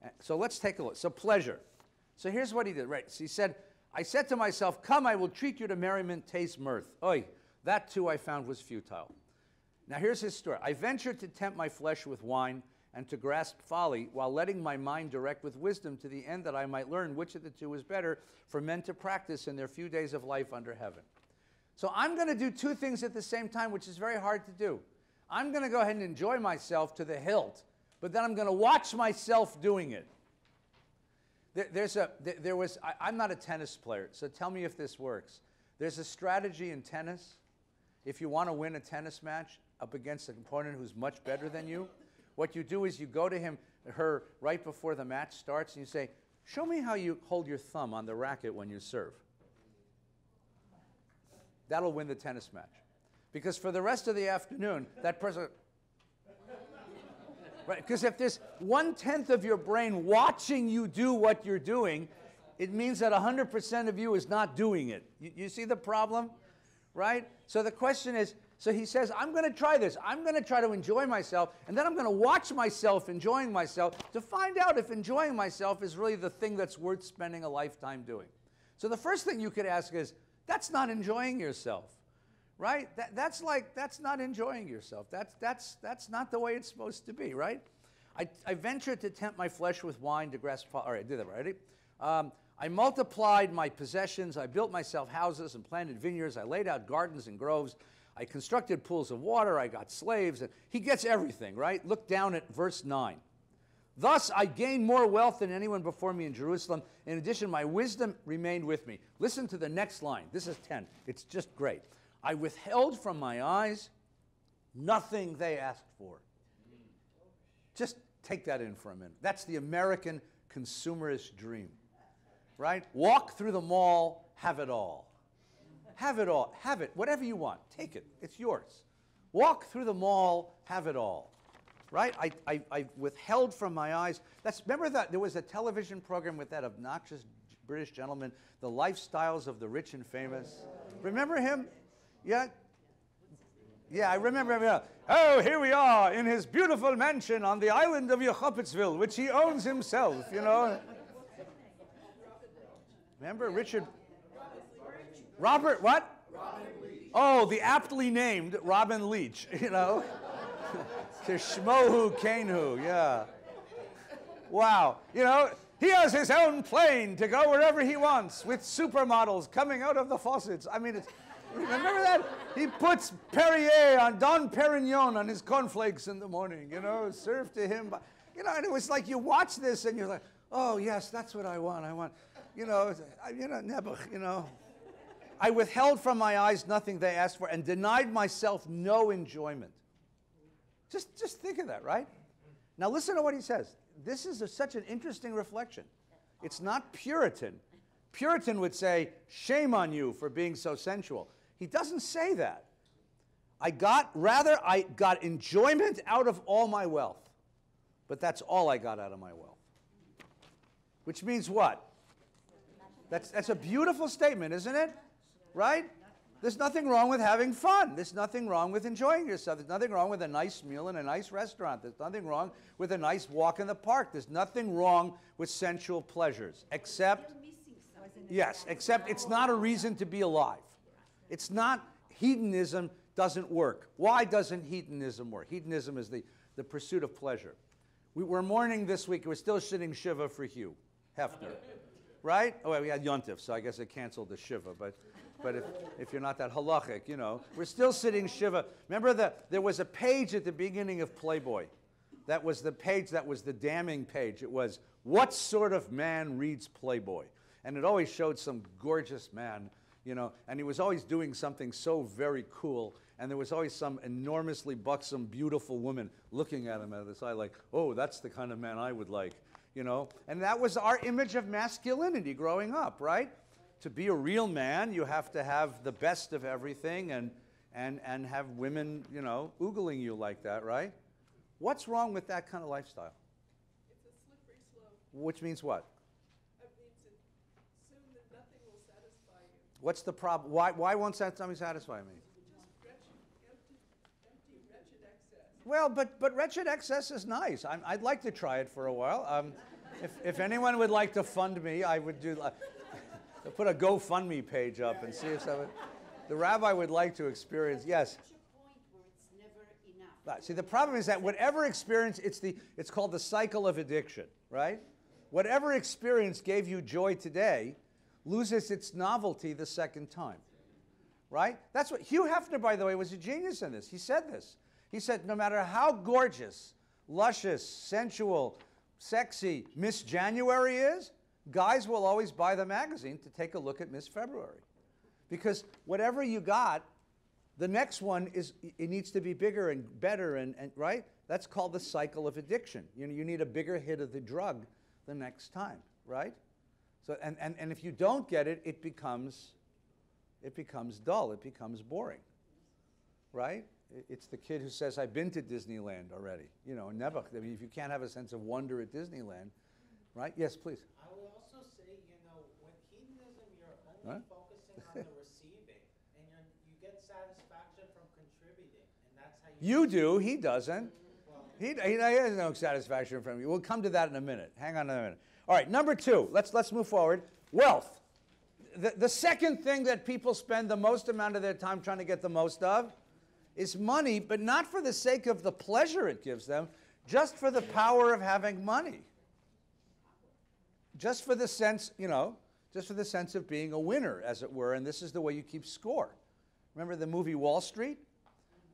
Uh, so let's take a look. So pleasure. So here's what he did. Right. So he said, I said to myself, Come, I will treat you to merriment, taste mirth. Oi, that too I found was futile. Now here's his story. I ventured to tempt my flesh with wine and to grasp folly while letting my mind direct with wisdom to the end that I might learn which of the two is better for men to practice in their few days of life under heaven. So I'm going to do two things at the same time, which is very hard to do. I'm going to go ahead and enjoy myself to the hilt, but then I'm going to watch myself doing it. There, there's a, there was, I, I'm not a tennis player, so tell me if this works. There's a strategy in tennis. If you want to win a tennis match up against an opponent who's much better than you, what you do is you go to him, her, right before the match starts, and you say, Show me how you hold your thumb on the racket when you serve. That'll win the tennis match. Because for the rest of the afternoon, that person. Right, because if there's one tenth of your brain watching you do what you're doing, it means that 100% of you is not doing it. You, you see the problem? Right? So the question is so he says, I'm going to try this. I'm going to try to enjoy myself, and then I'm going to watch myself enjoying myself to find out if enjoying myself is really the thing that's worth spending a lifetime doing. So the first thing you could ask is, that's not enjoying yourself, right? That, that's like, that's not enjoying yourself. That's, that's, that's not the way it's supposed to be, right? I, I ventured to tempt my flesh with wine to grasp. All right, I did that, right? Um, I multiplied my possessions. I built myself houses and planted vineyards. I laid out gardens and groves. I constructed pools of water. I got slaves. And he gets everything, right? Look down at verse 9. Thus I gained more wealth than anyone before me in Jerusalem. In addition, my wisdom remained with me. Listen to the next line. This is 10. It's just great. I withheld from my eyes nothing they asked for. Just take that in for a minute. That's the American consumerist dream, right? Walk through the mall, have it all. Have it all. Have it. Whatever you want. Take it. It's yours. Walk through the mall, have it all. Right? I, I, I withheld from my eyes. That's, remember that there was a television program with that obnoxious British gentleman, The Lifestyles of the Rich and Famous. Remember him? Yeah? Yeah, I remember him. Oh, here we are in his beautiful mansion on the island of Yechopitzville, which he owns himself, you know. Remember Richard Robert, what? Oh, the aptly named Robin Leach, you know? Kishmohu Kanehu, yeah. Wow. You know, he has his own plane to go wherever he wants with supermodels coming out of the faucets. I mean, it's, remember that? He puts Perrier on Dom Perignon on his cornflakes in the morning, you know, served to him. By, you know, and it was like you watch this and you're like, oh, yes, that's what I want. I want, you know, you know, Nebuch, you know. I withheld from my eyes nothing they asked for and denied myself no enjoyment. Just, just think of that, right? Now listen to what he says. This is a, such an interesting reflection. It's not Puritan. Puritan would say, shame on you for being so sensual. He doesn't say that. I got, rather, I got enjoyment out of all my wealth. But that's all I got out of my wealth. Which means what? That's, that's a beautiful statement, isn't it? Right? There's nothing wrong with having fun. There's nothing wrong with enjoying yourself. There's nothing wrong with a nice meal in a nice restaurant. There's nothing wrong with a nice walk in the park. There's nothing wrong with sensual pleasures, except, yes, except it's not a reason to be alive. It's not, hedonism doesn't work. Why doesn't hedonism work? Hedonism is the, the pursuit of pleasure. We, we're mourning this week. We're still sitting Shiva for Hugh Hefner, right? Oh, wait, we had Yontif, so I guess it canceled the Shiva, but. But if, if you're not that halachic, you know, we're still sitting Shiva. Remember that there was a page at the beginning of Playboy. That was the page that was the damning page. It was, What sort of man reads Playboy? And it always showed some gorgeous man, you know, and he was always doing something so very cool. And there was always some enormously buxom, beautiful woman looking at him out of the side, like, Oh, that's the kind of man I would like, you know. And that was our image of masculinity growing up, right? to be a real man, you have to have the best of everything and, and, and have women, you know, oogling you like that, right? What's wrong with that kind of lifestyle? It's a slippery slope. Which means what? It means that that nothing will satisfy you. What's the problem? Why, why won't something satisfy me? Just wretched, empty, empty, wretched excess. Well, but, but wretched excess is nice. I'm, I'd like to try it for a while. Um, if, if anyone would like to fund me, I would do. Uh, put a GoFundMe page up and see if someone. The rabbi would like to experience. Yes. Reach a point where it's never enough. Right. See, the problem is that whatever experience, it's, the, it's called the cycle of addiction, right? Whatever experience gave you joy today loses its novelty the second time, right? That's what Hugh Hefner, by the way, was a genius in this. He said this. He said, no matter how gorgeous, luscious, sensual, sexy Miss January is, guys will always buy the magazine to take a look at Miss February. Because whatever you got, the next one is it needs to be bigger and better and, and right? That's called the cycle of addiction. You know you need a bigger hit of the drug the next time right? So and, and, and if you don't get it it becomes it becomes dull. It becomes boring right it's the kid who says i've been to disneyland already you know never i mean if you can't have a sense of wonder at disneyland right yes please I would also say, you know, with hedonism, you're Huh? only focusing on the receiving, and you're, you get satisfaction from contributing, and that's how you. You do, he doesn't. He, he, he has no satisfaction from you. We'll come to that in a minute. Hang on a minute. All right, number two, let's, let's move forward. Wealth. The, the second thing that people spend the most amount of their time trying to get the most of is money, but not for the sake of the pleasure it gives them, just for the power of having money. Just for the sense, you know, just for the sense of being a winner, as it were, and this is the way you keep score. Remember the movie Wall Street?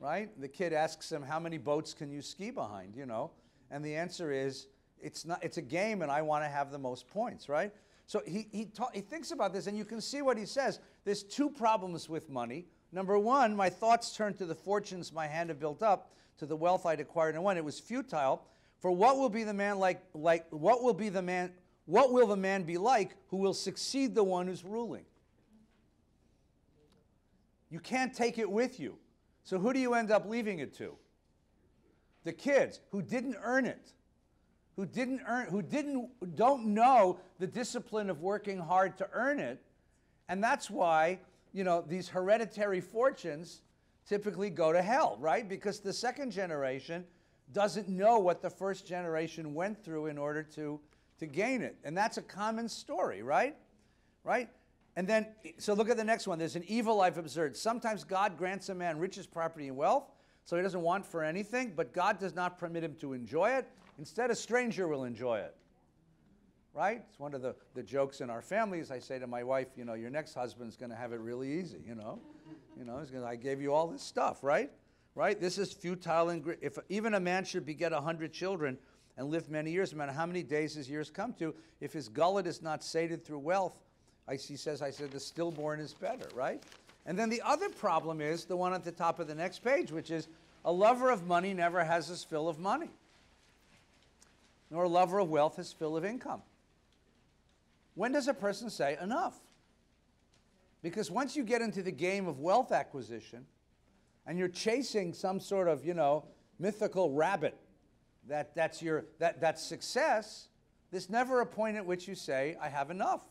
right? The kid asks him, "How many boats can you ski behind?" You know, and the answer is, "It's not. It's a game, and I want to have the most points." Right? So he he, ta- he thinks about this, and you can see what he says. There's two problems with money. Number one, my thoughts turned to the fortunes my hand had built up, to the wealth I'd acquired, and one, it was futile. For what will be the man like? Like what will be the man? What will the man be like who will succeed the one who's ruling? You can't take it with you. So who do you end up leaving it to? The kids who didn't earn it. Who didn't earn who didn't don't know the discipline of working hard to earn it. And that's why, you know, these hereditary fortunes typically go to hell, right? Because the second generation doesn't know what the first generation went through in order to to gain it. And that's a common story, right? Right? And then, so look at the next one. There's an evil I've observed. Sometimes God grants a man riches, property, and wealth, so he doesn't want for anything, but God does not permit him to enjoy it. Instead, a stranger will enjoy it. Right? It's one of the, the jokes in our families. I say to my wife, you know, your next husband's going to have it really easy, you know? You know, he's gonna, I gave you all this stuff, right? Right? This is futile and if even a man should beget a hundred children and live many years, no matter how many days his years come to, if his gullet is not sated through wealth, I, he says, I said, the stillborn is better, right? And then the other problem is the one at the top of the next page, which is a lover of money never has his fill of money, nor a lover of wealth his fill of income. When does a person say enough? Because once you get into the game of wealth acquisition, and you're chasing some sort of, you know, mythical rabbit that, that's, your, that, that's success, there's never a point at which you say, I have enough.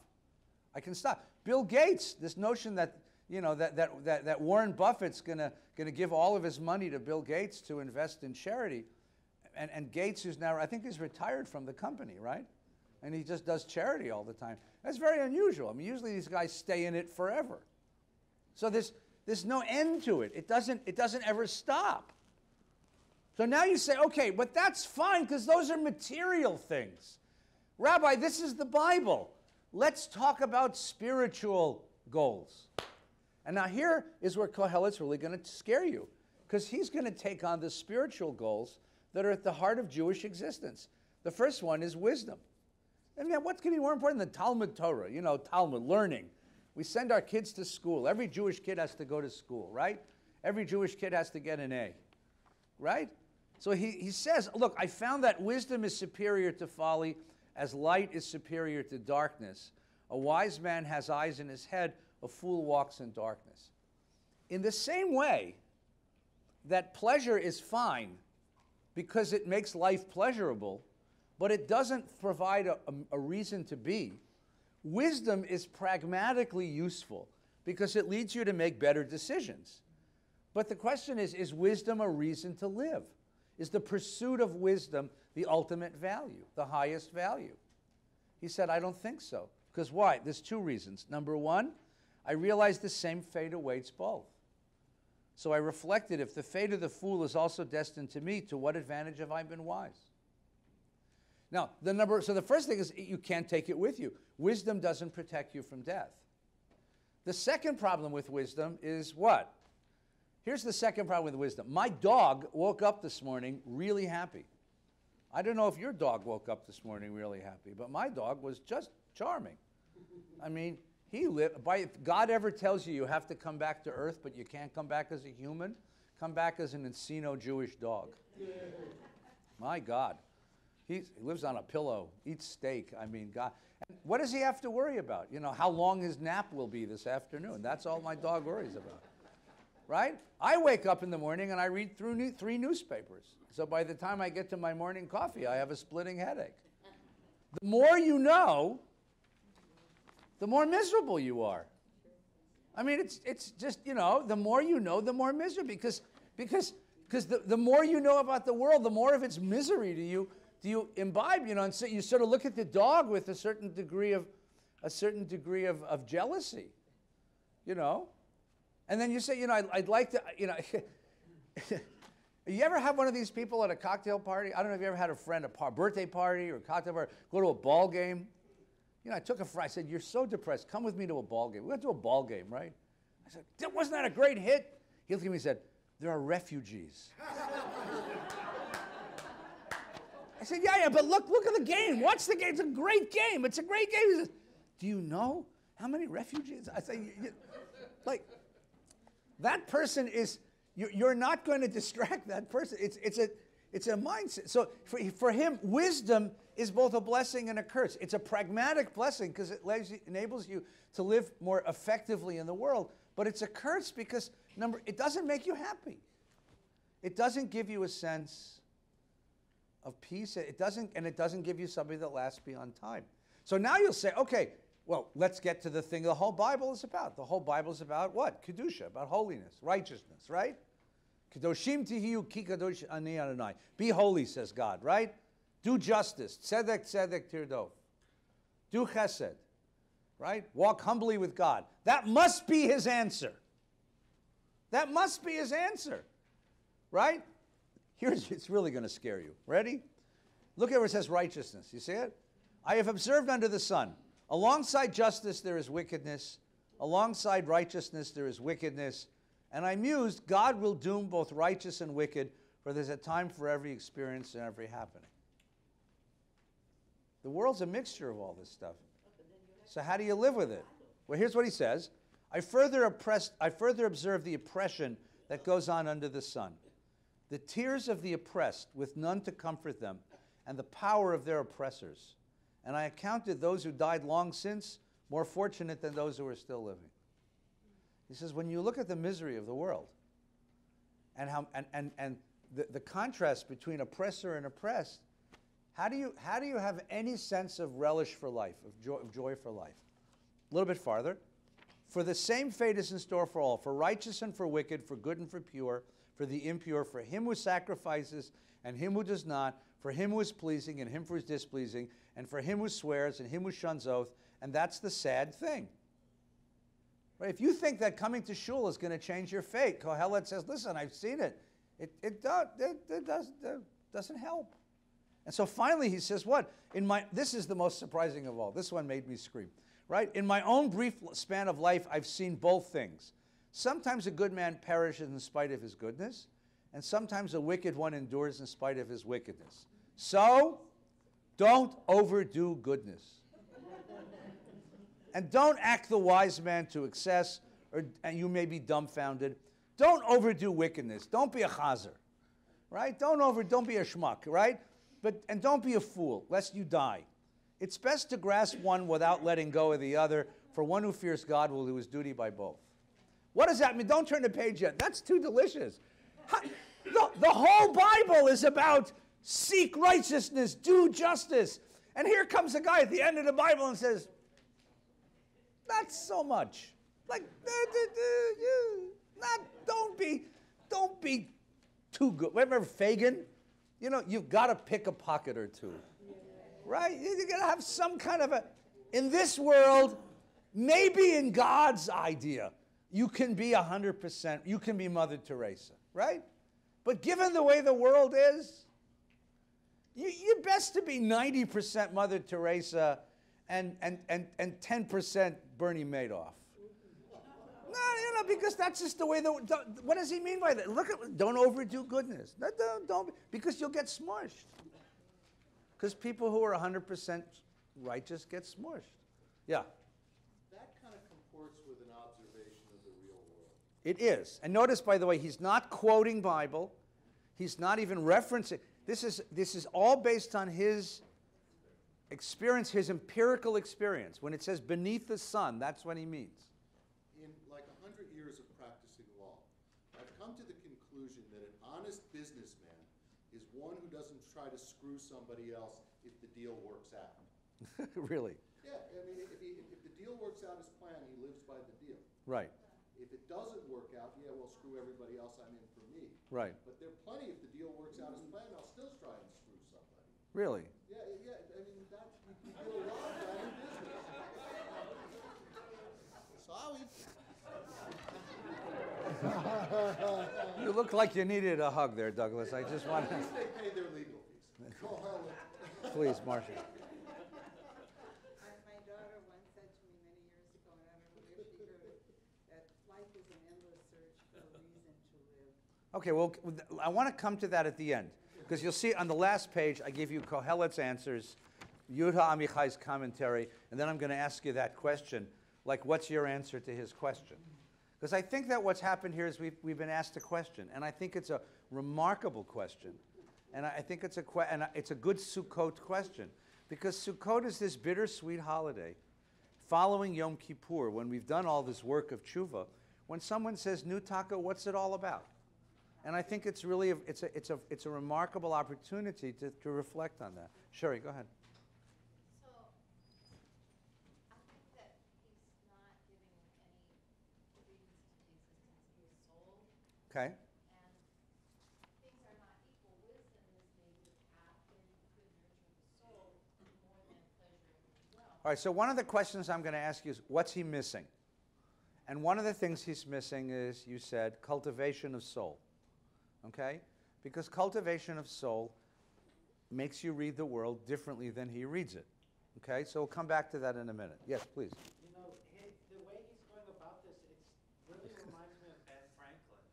I can stop. Bill Gates, this notion that, you know, that, that, that, that Warren Buffett's going to give all of his money to Bill Gates to invest in charity. And, and Gates, who's now, I think he's retired from the company, right? And he just does charity all the time. That's very unusual. I mean, usually these guys stay in it forever. So there's, there's no end to it. It doesn't, it doesn't ever stop. So now you say, okay, but that's fine because those are material things. Rabbi, this is the Bible. Let's talk about spiritual goals. And now here is where Kohelet's really going to scare you because he's going to take on the spiritual goals that are at the heart of Jewish existence. The first one is wisdom. I mean, what can be more important than Talmud Torah? You know, Talmud, learning. We send our kids to school. Every Jewish kid has to go to school, right? Every Jewish kid has to get an A, right? So he, he says, Look, I found that wisdom is superior to folly as light is superior to darkness. A wise man has eyes in his head, a fool walks in darkness. In the same way that pleasure is fine because it makes life pleasurable, but it doesn't provide a, a, reason to be, wisdom is pragmatically useful because it leads you to make better decisions. But the question is is wisdom a reason to live? Is the pursuit of wisdom the ultimate value, the highest value? He said, I don't think so. Because why? There's two reasons. Number one, I realized the same fate awaits both. So I reflected if the fate of the fool is also destined to me, to what advantage have I been wise? Now, the number, so the first thing is you can't take it with you. Wisdom doesn't protect you from death. The second problem with wisdom is what? Here's the second problem with wisdom. My dog woke up this morning really happy. I don't know if your dog woke up this morning really happy, but my dog was just charming. I mean, he lived by if God ever tells you you have to come back to earth, but you can't come back as a human, come back as an Encino Jewish dog. My God. He's, he lives on a pillow, eats steak. I mean, God. And what does he have to worry about? You know, how long his nap will be this afternoon. That's all my dog worries about. Right? I wake up in the morning and I read through new, three newspapers. So by the time I get to my morning coffee, I have a splitting headache. The more you know, the more miserable you are. I mean, it's, it's just, you know, the more you know, the more miserable. Because, because, because the, the more you know about the world, the more of its misery to you, do you imbibe, you know, and so you sort of look at the dog with a certain degree of, a certain degree of, of jealousy, you know? And then you say, you know, I'd, I'd like to, you know, You ever have one of these people at a cocktail party? I don't know if you ever had a friend, a par- birthday party or a cocktail party, go to a ball game. You know, I took a friend, I said, You're so depressed. Come with me to a ball game. We went to a ball game, right? I said, Wasn't that a great hit? He looked at me and said, There are refugees. I said, Yeah, yeah, but look, look at the game. Watch the game. It's a great game. It's a great game. He says, Do you know how many refugees? I say, like, that person is you're not going to distract that person. It's, it's, a, it's a mindset. So for, for him, wisdom is both a blessing and a curse. It's a pragmatic blessing because it you, enables you to live more effectively in the world, but it's a curse because number it doesn't make you happy. It doesn't give you a sense of peace. It doesn't, and it doesn't give you somebody that lasts beyond time. So now you'll say, okay, well, let's get to the thing the whole Bible is about. The whole Bible is about what? Kedusha, about holiness, righteousness, right? Kedoshim tihiyu ki kadosh ani Adonai. Be holy, says God, right? Do justice. Tzedek, tzedek, tirdof. Do chesed, right? Walk humbly with God. That must be his answer. That must be his answer, right? Here's, it's really going to scare you. Ready? Look at where it says righteousness. You see it? I have observed under the sun Alongside justice, there is wickedness. Alongside righteousness, there is wickedness. And I mused, God will doom both righteous and wicked, for there's a time for every experience and every happening. The world's a mixture of all this stuff. So how do you live with it? Well, here's what he says. I further oppressed, I further observe the oppression that goes on under the sun. The tears of the oppressed, with none to comfort them, and the power of their oppressors and I accounted those who died long since more fortunate than those who are still living. He says, when you look at the misery of the world, and, how, and, and, and the, the contrast between oppressor and oppressed, how do, you, how do you have any sense of relish for life, of joy, of joy for life? A little bit farther. For the same fate is in store for all, for righteous and for wicked, for good and for pure, for the impure, for him who sacrifices and him who does not, for him who is pleasing and him who is displeasing, and for him who swears and him who shuns oath. And that's the sad thing. Right? If you think that coming to shul is going to change your fate, Kohelet says, listen, I've seen it. It, it, do, it, it does, doesn't help. And so finally he says, what? In my, this is the most surprising of all. This one made me scream. Right? In my own brief span of life, I've seen both things. Sometimes a good man perishes in spite of his goodness, and sometimes a wicked one endures in spite of his wickedness. So, don't overdo goodness. and don't act the wise man to excess, or and you may be dumbfounded. Don't overdo wickedness. Don't be a chazer, right? Don't over. Don't be a schmuck, right? But and don't be a fool, lest you die. It's best to grasp one without letting go of the other, for one who fears God will do his duty by both. What does that mean? Don't turn the page yet. That's too delicious. The, the whole Bible is about seek righteousness, do justice. And here comes a guy at the end of the Bible and says, not so much. Like, not, don't be, don't be too good. Remember Fagin? You know, you've got to pick a pocket or two. Right? You got to have some kind of a, in this world, maybe in God's idea, you can be 100%, you can be Mother Teresa, right? But given the way the world is, you, you're best to be 90% Mother Teresa and, and, and, and 10% Bernie Madoff. No, you know, because that's just the way the. What does he mean by that? Look at, don't overdo goodness. Don't, don't because you'll get smushed. Because people who are 100% righteous get smushed. Yeah. That kind of comports with an observation of the real world. It is. And notice, by the way, he's not quoting Bible. He's not even referencing. This is, this is all based on his experience, his empirical experience. When it says beneath the sun, that's what he means. In like a hundred years of practicing law, I've come to the conclusion that an honest businessman is one who doesn't try to screw somebody else if the deal works out. really? Yeah, I mean, if, he, if the deal works out as planned, he lives by the deal. Right. Doesn't work out, yeah, well, screw everybody else, I'm in for me. Right. But there are plenty, if the deal works out as planned, I'll still try and screw somebody. Really? Yeah, yeah, I mean, that, you, do a lot of that in business. Sorry. You look like you needed a hug there, Douglas. I just want At least they pay their legal fees. to. Please, Marcia. My, my daughter once said to me many years ago, and I don't know where she heard it, that life is an endless search for a reason to live. Okay, well, I want to come to that at the end. Because you'll see on the last page, I give you Kohelet's answers, Yehuda Amichai's commentary, and then I'm going to ask you that question. Like, what's your answer to his question? Because I think that what's happened here is we've, we've been asked a question, and I think it's a remarkable question. And I I think it's a, que- and it's a good Sukkot question. Because Sukkot is this bittersweet holiday following Yom Kippur, when we've done all this work of tshuva, when someone says, New Taka, what's it all about? And I think it's really, a, it's, a, it's, a, it's a remarkable opportunity to, to reflect on that. Sherry, go ahead. So, I think that he's not giving any credence to the existence of his soul, Okay. and things are not equal. Wisdom is maybe the you could nurture the soul more than pleasure and wealth. All right, so one of the questions I'm going to ask you is what's he missing? And one of the things he's missing is, you said, cultivation of soul. Okay? Because cultivation of soul makes you read the world differently than he reads it. Okay? So we'll come back to that in a minute. Yes, please. You know, he, the way he's going about this, it really reminds me of Ben Franklin,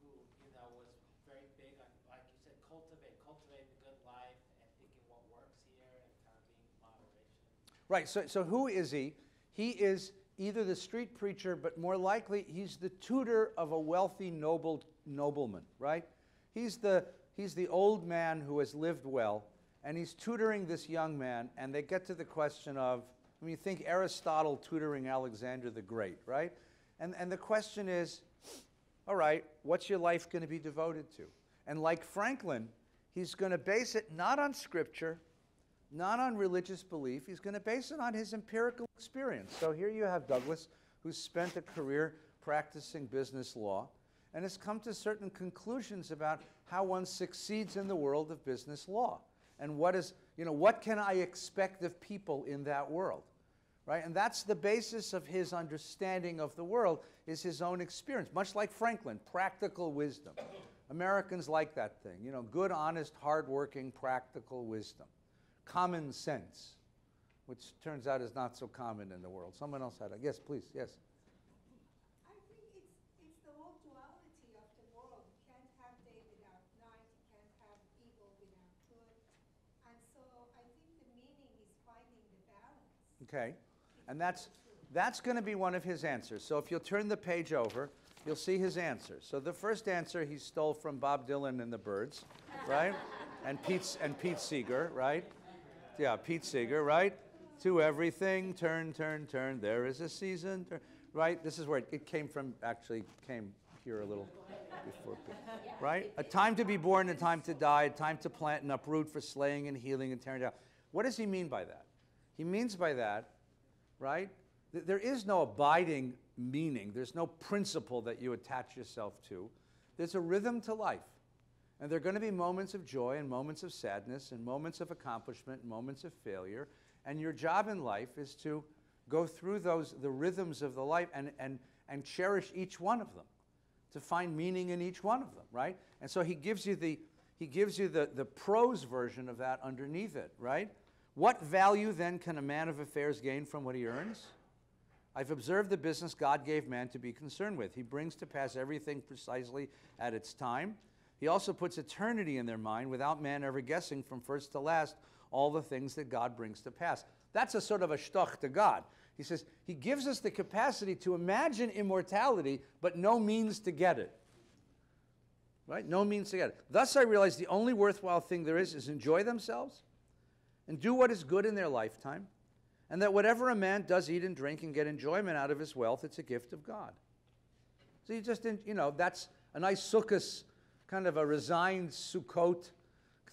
who, you know, was very big on, like you said, cultivate, cultivate the good life and thinking what works here and kind of being moderation. Right, so, so who is he? He is either the street preacher, but more likely he's the tutor of a wealthy noble nobleman, right? He's the, he's the old man who has lived well, and he's tutoring this young man, and they get to the question of, I mean, you think Aristotle tutoring Alexander the Great, right? And, and the question is, all right, what's your life going to be devoted to? And like Franklin, he's going to base it not on scripture, not on religious belief. He's going to base it on his empirical experience. So here you have Douglas, who's spent a career practicing business law and has come to certain conclusions about how one succeeds in the world of business law and what is, you know, what can I expect of people in that world? Right? And that's the basis of his understanding of the world is his own experience, much like Franklin, practical wisdom. Americans like that thing, you know, good, honest, hardworking, practical wisdom. Common sense, which turns out is not so common in the world. Someone else had a, yes, please, yes. I think it's, it's the whole duality of the world. You can't have day without night, you can't have evil without good. And so I think the meaning is finding the balance. Okay. And that's, that's going to be one of his answers. So if you'll turn the page over, you'll see his answers. So the first answer he stole from Bob Dylan and the Byrds, right? and Pete, and Pete Seeger, right? Yeah, Pete Seeger, right? To everything, turn, turn, turn. There is a season, turn, right? This is where it, it came from, actually came here a little before, right? A time to be born, a time to die, a time to plant and uproot for slaying and healing and tearing down. What does he mean by that? He means by that right? There is no abiding meaning, there's no principle that you attach yourself to. There's a rhythm to life. And there are going to be moments of joy and moments of sadness and moments of accomplishment and moments of failure. And your job in life is to go through those, the rhythms of the life and, and, and cherish each one of them, to find meaning in each one of them, right? And so he gives you the, he gives you the, the prose version of that underneath it, right? What value then can a man of affairs gain from what he earns? I've observed the business God gave man to be concerned with. He brings to pass everything precisely at its time. He also puts eternity in their mind without man ever guessing from first to last all the things that God brings to pass. That's a sort of a shtoch to God. He says, He gives us the capacity to imagine immortality, but no means to get it. Right? No means to get it. Thus, I realize the only worthwhile thing there is is enjoy themselves and do what is good in their lifetime, and that whatever a man does eat and drink and get enjoyment out of his wealth, it's a gift of God. So you just, you know, that's a nice sukkah, kind of a resigned Sukkot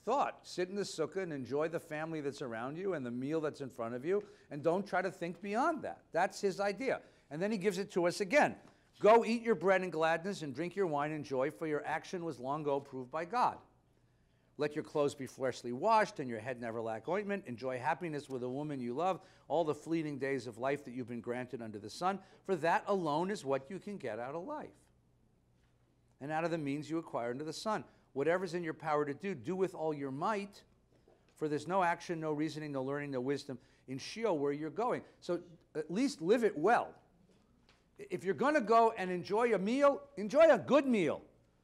thought. Sit in the sukkah and enjoy the family that's around you and the meal that's in front of you, and don't try to think beyond that. That's his idea. And then he gives it to us again. Go eat your bread in gladness and drink your wine in joy, for your action was long ago proved by God. Let your clothes be freshly washed and your head never lack ointment. Enjoy happiness with a woman you love all the fleeting days of life that you've been granted under the sun, for that alone is what you can get out of life and out of the means you acquire under the sun. Whatever's in your power to do, do with all your might, for there's no action, no reasoning, no learning, no wisdom in Sheol where you're going. So at least live it well. If you're going to go and enjoy a meal, enjoy a good meal.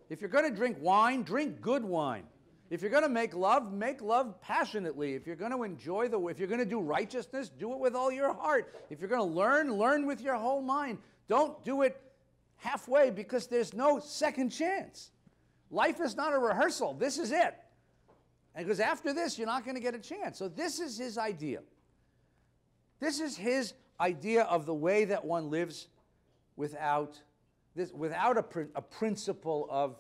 If you're going to drink wine, drink good wine. If you're going to make love, make love passionately. If you're going to enjoy the, if you're going to do righteousness, do it with all your heart. If you're going to learn, learn with your whole mind. Don't do it halfway because there's no second chance. Life is not a rehearsal. This is it. And because after this, you're not going to get a chance. So this is his idea. This is his idea of the way that one lives without this, without a, pr- a principle of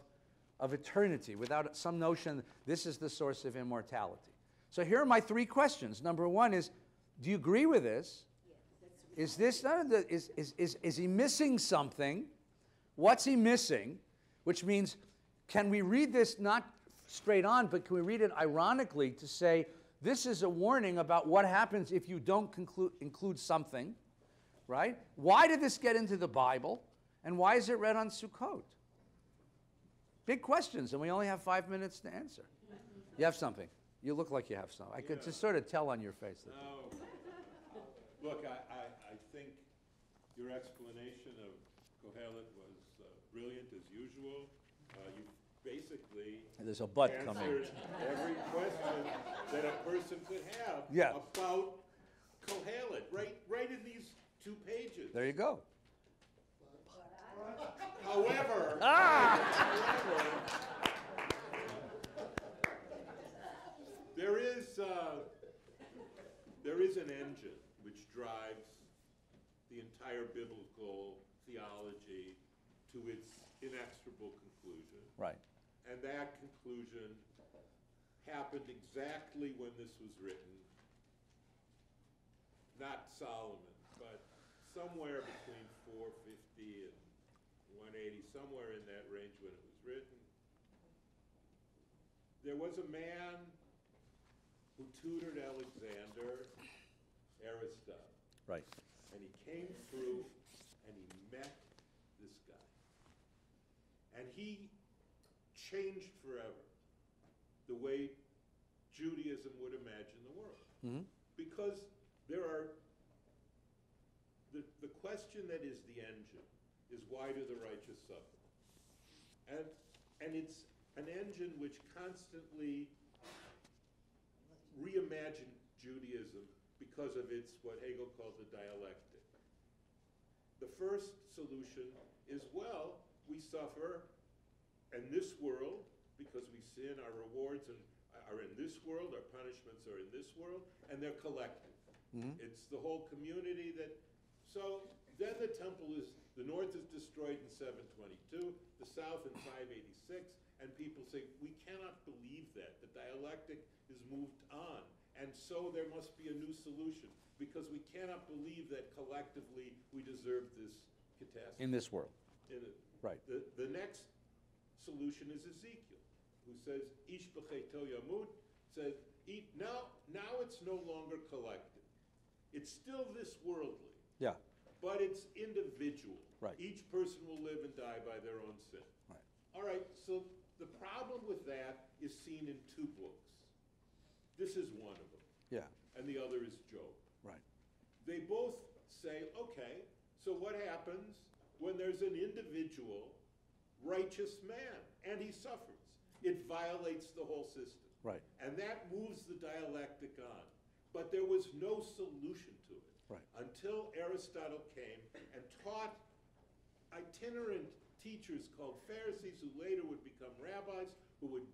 of eternity, without some notion this is the source of immortality. So here are my three questions. Number one is Do you agree with this? Is this is, is, is, is he missing something? What's he missing? Which means, can we read this not straight on, but can we read it ironically to say, this is a warning about what happens if you don't conclude, include something, right? Why did this get into the Bible? And why is it read on Sukkot? Big questions, and we only have five minutes to answer. You have something. You look like you have something. I could just sort of tell on your face. That No. Look, I, I, I think your explanation of Kohelet was brilliant as usual. Uh, you basically There's a but coming. answered every question that a person could have Yeah. about Kohelet, right, right in these two pages. There you go. However, Ah! however, there is, uh, there is an engine which drives the entire biblical theology to its inexorable conclusion. Right. And that conclusion happened exactly when this was written. Not Solomon, but somewhere between four fifty and one eighty, somewhere in that range when it was written. There was a man who tutored Alexander, Aristotle. Right. And he came through and he met this guy. And he changed forever the way Judaism would imagine the world. Mhm. Because there are, the, the question that is the engine is why do the righteous suffer? And, and it's an engine which constantly reimagined Judaism because of its, what Hegel calls the dialectic. The first solution is, well, we suffer in this world because we sin, our rewards and are in this world, our punishments are in this world, and they're collective. Mhm. It's the whole community that, so then the temple is, the north is destroyed in seven twenty-two, the south in five eighty-six, and people say, we cannot believe that, the dialectic is moved on. And so there must be a new solution, because we cannot believe that collectively we deserve this catastrophe. In this world. In it. Right. The, the next solution is Ezekiel, who says, Ish yamut, says, eat, now, now it's no longer collective. It's still this worldly, Yeah. but it's individual. Right. Each person will live and die by their own sin. Right. All right, so the problem with that is seen in two books. This is one of them, Yeah. and the other is Job. Right. They both say, okay, so what happens when there's an individual righteous man and he suffers? It violates the whole system. Right. And that moves the dialectic on. But there was no solution to it. Right. Until Aristotle came and taught itinerant teachers called Pharisees, who later would become rabbis, who would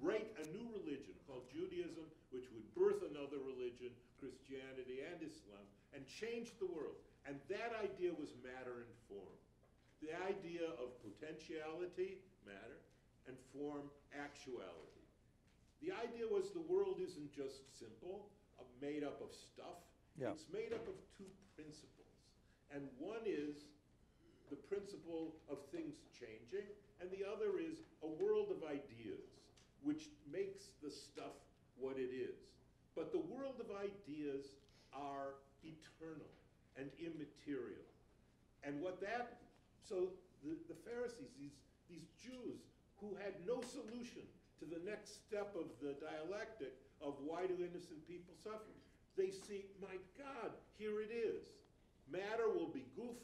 write a new religion called Judaism, which would birth another religion, Christianity and Islam, and change the world. And that idea was matter and form. The idea of potentiality, matter, and form, actuality. The idea was the world isn't just simple, uh, made up of stuff. Yeah. It's made up of two principles. And one is the principle of things changing, and the other is a world of ideas, which makes the stuff what it is. But the world of ideas are eternal and immaterial. And what that, so the, the Pharisees, these, these Jews who had no solution to the next step of the dialectic of why do innocent people suffer, they see, my God, here it is. Matter will be goof,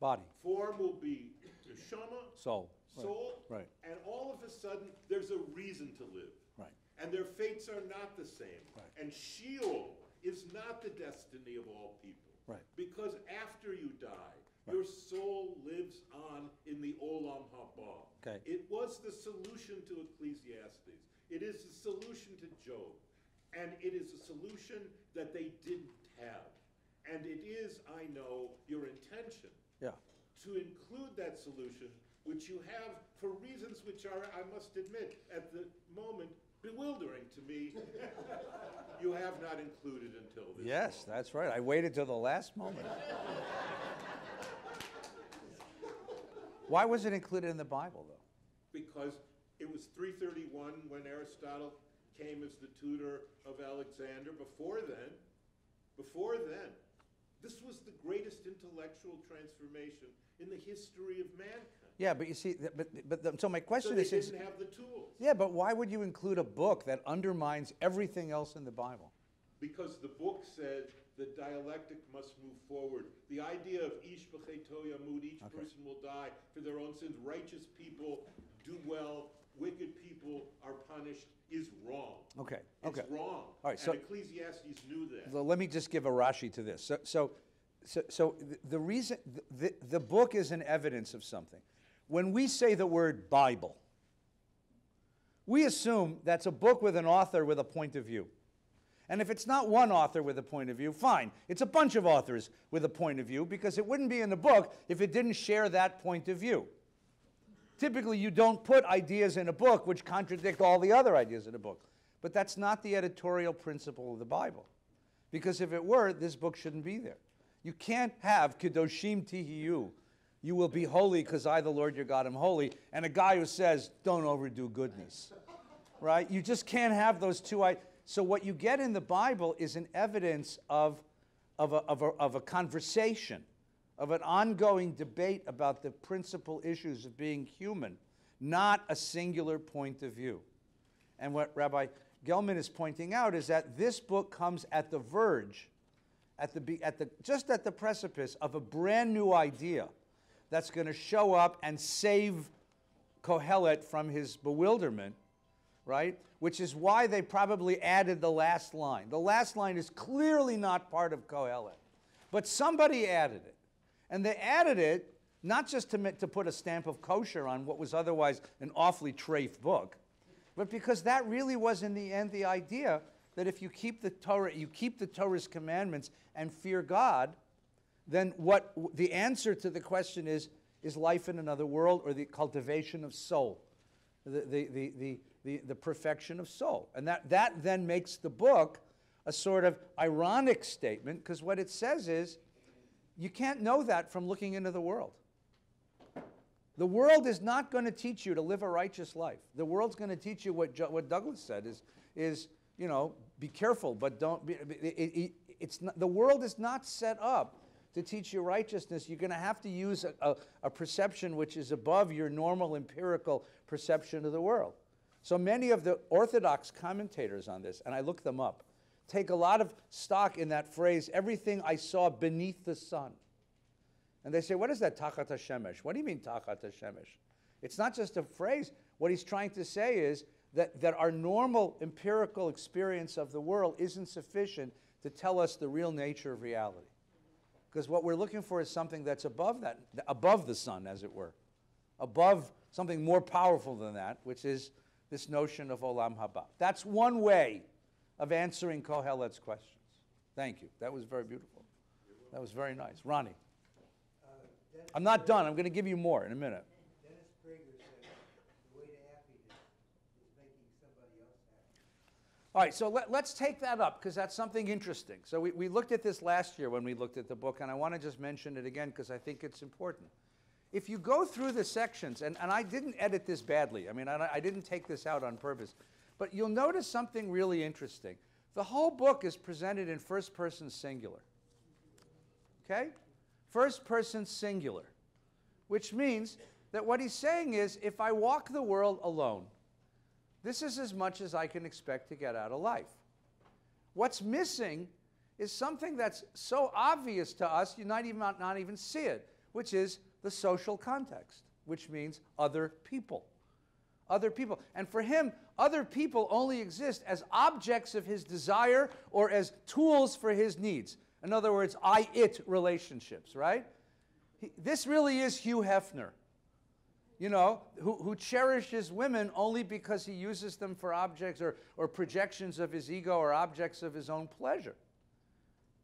Body. form will be neshama, Soul. Soul, Right. and all of a sudden, there's a reason to live. Right. And their fates are not the same. Right. And Sheol is not the destiny of all people. Right. Because after you die. Your soul lives on in the Olam Haba. Okay. It was the solution to Ecclesiastes. It is the solution to Job. And it is a solution that they didn't have. And it is, I know, your intention Yeah. to include that solution, which you have for reasons which are, I must admit, at the moment bewildering to me, you have not included until this. Yes, moment. that's right. I waited till the last moment. Why was it included in the Bible, though? Because it was 331 when Aristotle came as the tutor of Alexander. Before then, before then, this was the greatest intellectual transformation in the history of mankind. Yeah, but you see, but, but, the- so my So question they is, is, didn't have the tools. yeah, but why would you include a book that undermines everything else in the Bible? Because the book said the dialectic must move forward. The idea of ish yamud, each Okay. person will die for their own sins. Righteous people do well, wicked people are punished, is wrong. Okay, It's okay. wrong. All right, so- And Ecclesiastes knew that. So let me just give a Rashi to this. So, so, so, so the reason, the, the book is an evidence of something. When we say the word Bible, we assume that's a book with an author with a point of view. And if it's not one author with a point of view, fine. It's a bunch of authors with a point of view because it wouldn't be in the book if it didn't share that point of view. Typically, you don't put ideas in a book which contradict all the other ideas in a book. But that's not the editorial principle of the Bible. Because if it were, this book shouldn't be there. You can't have Kedoshim Tihiyu. You will be holy because I, the Lord your God, am holy. And a guy who says, don't overdo goodness. Right? You just can't have those two. I- so, what you get in the Bible is an evidence of, of, a, of, a, of a conversation, of an ongoing debate about the principal issues of being human, not a singular point of view. And what Rabbi Gelman is pointing out is that this book comes at the verge, at the, at the, just at the precipice of a brand new idea that's going to show up and save Kohelet from his bewilderment, right? Which is why they probably added the last line. The last line is clearly not part of Kohelet, but somebody added it. And they added it not just to, to put a stamp of kosher on what was otherwise an awfully trafe book, but because that really was in the end the idea that if you keep the Torah, you keep the Torah's commandments and fear God, then what the answer to the question is is life in another world or the cultivation of soul, the, the, the, the, the, the perfection of soul. And that, that then makes the book a sort of ironic statement because what it says is you can't know that from looking into the world. The world is not going to teach you to live a righteous life. The world's going to teach you what, what Douglas said is, is, you know, be careful, but don't be, it, it, it's not, the world is not set up to teach you righteousness. You're going to have to use a, a, a perception which is above your normal empirical perception of the world. So many of the Orthodox commentators on this, and I look them up, take a lot of stock in that phrase, everything I saw beneath the sun. And they say, what is that Tachat Hashemesh? What do you mean Tachat Hashemesh? It's not just a phrase. What he's trying to say is that, that our normal empirical experience of the world isn't sufficient to tell us the real nature of reality. Because what we're looking for is something that's above that, above the sun, as it were, above something more powerful than that, which is this notion of Olam Haba. That's one way of answering Kohelet's questions. Thank you. That was very beautiful. That was very nice. Ronnie. Uh, I'm not done. I'm going to give you more in a minute. Dennis Prager said, the way to happiness is making somebody else happy. All right, so let, let's take that up because that's something interesting. So we, we looked at this last year when we looked at the book, and I want to just mention it again because I think it's important. If you go through the sections, and, and I didn't edit this badly, I mean, I, I didn't take this out on purpose, but you'll notice something really interesting. The whole book is presented in first person singular. Okay? First person singular, which means that what he's saying is if I walk the world alone, this is as much as I can expect to get out of life. What's missing is something that's so obvious to us, you might even not, not even see it, which is the social context, which means other people. Other people. And for him, other people only exist as objects of his desire or as tools for his needs. In other words, I it relationships, right? He, this really is Hugh Hefner you know, who, who cherishes women only because he uses them for objects or, or projections of his ego or objects of his own pleasure.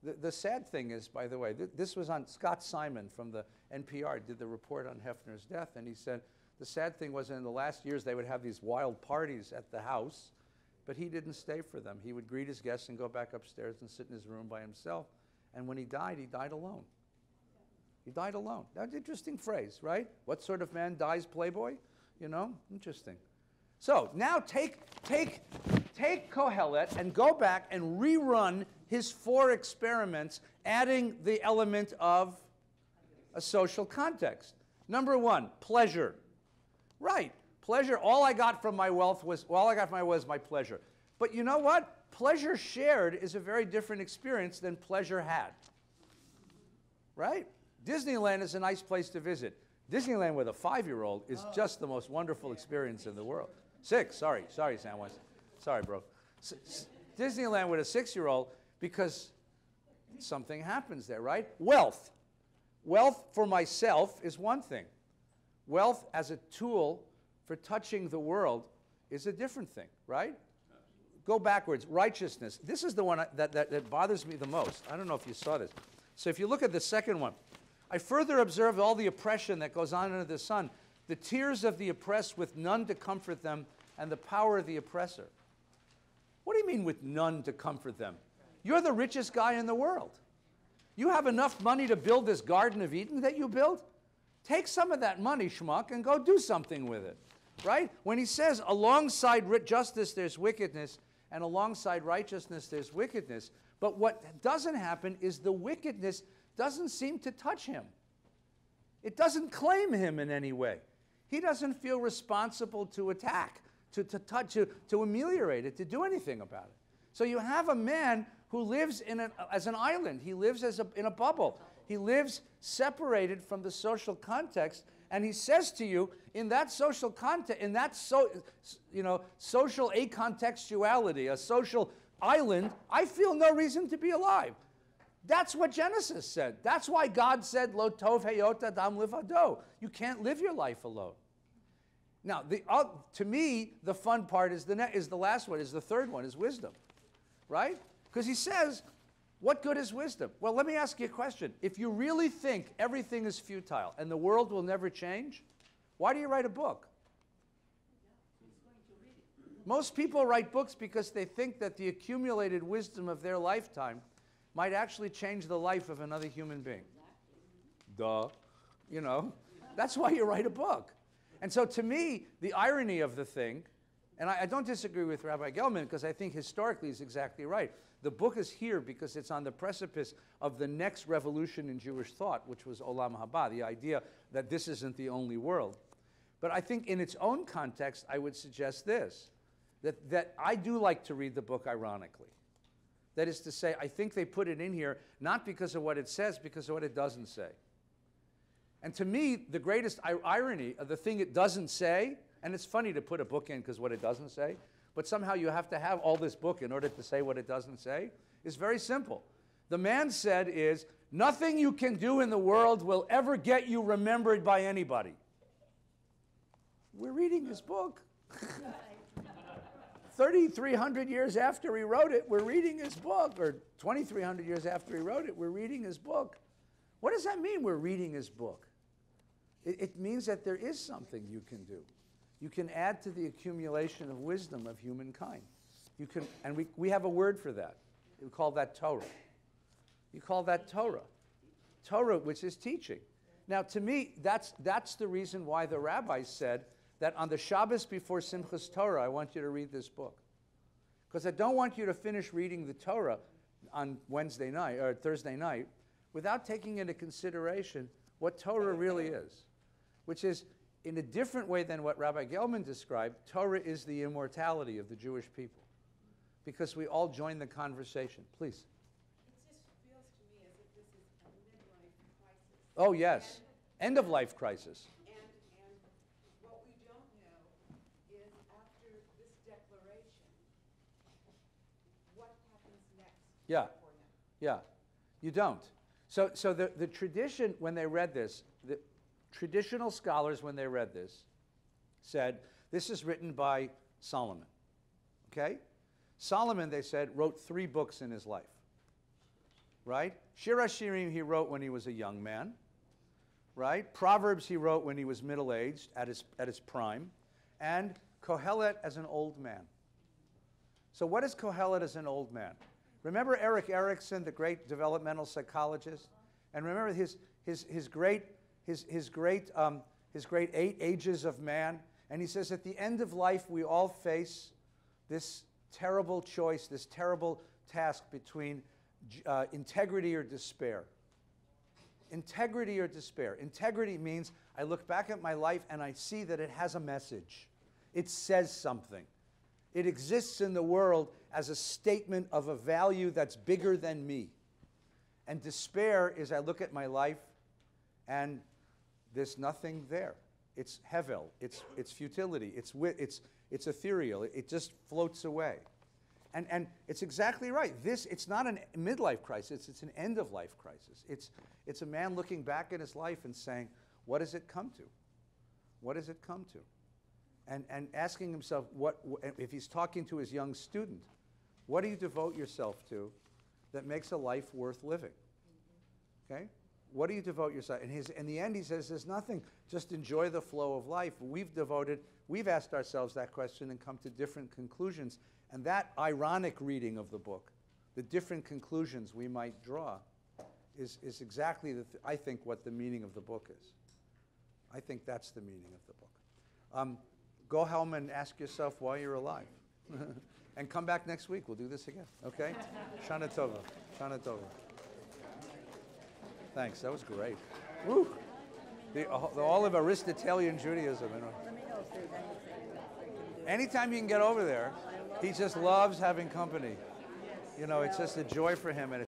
The, the sad thing is, by the way, th- this was on Scott Simon from the NPR, did the report on Hefner's death, and he said the sad thing was in the last years they would have these wild parties at the house, but he didn't stay for them. He would greet his guests and go back upstairs and sit in his room by himself. And when he died, he died alone. He died alone. That's an interesting phrase, right? What sort of man dies playboy? You know, interesting. So now take, take, take Kohelet and go back and rerun his four experiments, adding the element of a social context. Number one, pleasure. Right, pleasure. All I got from my wealth was, well, all I got from my was my pleasure. But you know what? Pleasure shared is a very different experience than pleasure had. Right? Disneyland is a nice place to visit. Disneyland with a five year old is oh. just the most wonderful experience in the world. Six, sorry, sorry, Samwise. Sorry, bro. S- Disneyland with a six year old because something happens there, right? Wealth. Wealth for myself is one thing, wealth as a tool for touching the world is a different thing, right? Go backwards. Righteousness. This is the one that, that, that bothers me the most. I don't know if you saw this. So if you look at the second one, I further observed all the oppression that goes on under the sun. the tears of the oppressed with none to comfort them, and the power of the oppressor. What do you mean with none to comfort them? You're the richest guy in the world. You have enough money to build this Garden of Eden that you built? Take some of that money, schmuck, and go do something with it. Right? When he says, alongside justice there's wickedness, and alongside righteousness there's wickedness. But what doesn't happen is the wickedness doesn't seem to touch him. It doesn't claim him in any way. He doesn't feel responsible to attack, to, to touch, to, to ameliorate it, to do anything about it. So you have a man who lives in an, as an island. He lives as a, in a bubble. He lives separated from the social context. And he says to you, in that social context, in that so, you know, social acontextuality, a social island, I feel no reason to be alive. That's what Genesis said. That's why God said, Lo tov heyot adam livado. You can't live your life alone. Now, the, uh, to me, the fun part is the, is the last one, is the third one, is wisdom, right? Because he says, what good is wisdom? Well, let me ask you a question. If you really think everything is futile and the world will never change, why do you write a book? Most people write books because they think that the accumulated wisdom of their lifetime might actually change the life of another human being. Duh. You know, that's why you write a book. And so to me, the irony of the thing, and I, I don't disagree with Rabbi Gelman because I think historically he's exactly right. The book is here because it's on the precipice of the next revolution in Jewish thought, which was Olam Haba, the idea that this isn't the only world. But I think in its own context, I would suggest this that, that I do like to read the book ironically. That is to say, I think they put it in here not because of what it says, because of what it doesn't say. And to me, the greatest irony of the thing it doesn't say, and it's funny to put a book in because what it doesn't say, but somehow you have to have all this book in order to say what it doesn't say, is very simple. The man said is, nothing you can do in the world will ever get you remembered by anybody. We're reading his book. 3,300 years after he wrote it, we're reading his book, or 2,300 years after he wrote it, we're reading his book. What does that mean, we're reading his book? It, it means that there is something you can do. You can add to the accumulation of wisdom of humankind. You can, and we, we have a word for that. We call that Torah. You call that Torah. Torah, which is teaching. Now, to me, that's, that's the reason why the rabbis said that on the Shabbos before Simchas Torah, I want you to read this book. Because I don't want you to finish reading the Torah on Wednesday night or Thursday night without taking into consideration what Torah really is, which is in a different way than what Rabbi Gelman described, Torah is the immortality of the Jewish people. Because we all join the conversation. Please. It just feels to me as if this is a midlife crisis. Oh, yes. End of life crisis. And, and what we don't know is after this declaration, what happens next? Yeah. Yeah, you don't. So, so the, the tradition, when they read this, traditional scholars, when they read this, said, this is written by Solomon. Okay? Solomon, they said, wrote three books in his life. Right? Shir Hashirim he wrote when he was a young man. Right? Proverbs he wrote when he was middle aged, at his, at his prime. And Kohelet as an old man. So, what is Kohelet as an old man? Remember Erik Erikson, the great developmental psychologist? And remember his, his, his great, his, his, great, um, his great eight ages of man? And he says, at the end of life, we all face this terrible choice, this terrible task between uh, integrity or despair. Integrity or despair. Integrity means I look back at my life and I see that it has a message, it says something. It exists in the world as a statement of a value that's bigger than me. And despair is I look at my life and there's nothing there. It's hevel, it's, it's futility, it's, it's, it's ethereal, it, it just floats away. And, and it's exactly right. This, it's not a midlife crisis, it's an end of life crisis. It's, it's a man looking back at his life and saying, what does it come to? What does it come to? And, and asking himself, what, if he's talking to his young student, what do you devote yourself to that makes a life worth living? Okay? What do you devote yourself? And his, in the end, he says, there's nothing. Just enjoy the flow of life. We've devoted, we've asked ourselves that question and come to different conclusions. And that ironic reading of the book, the different conclusions we might draw, is, is exactly, the th- I think, what the meaning of the book is. I think that's the meaning of the book. Um, go home and ask yourself why you're alive. and come back next week. We'll do this again. Okay? Shana Tova. Shana Tova. Thanks. That was great. Woo! The, uh, the all of Aristotelian Judaism. You know. Anytime you can get over there, he just loves having company. You know, it's just a joy for him, and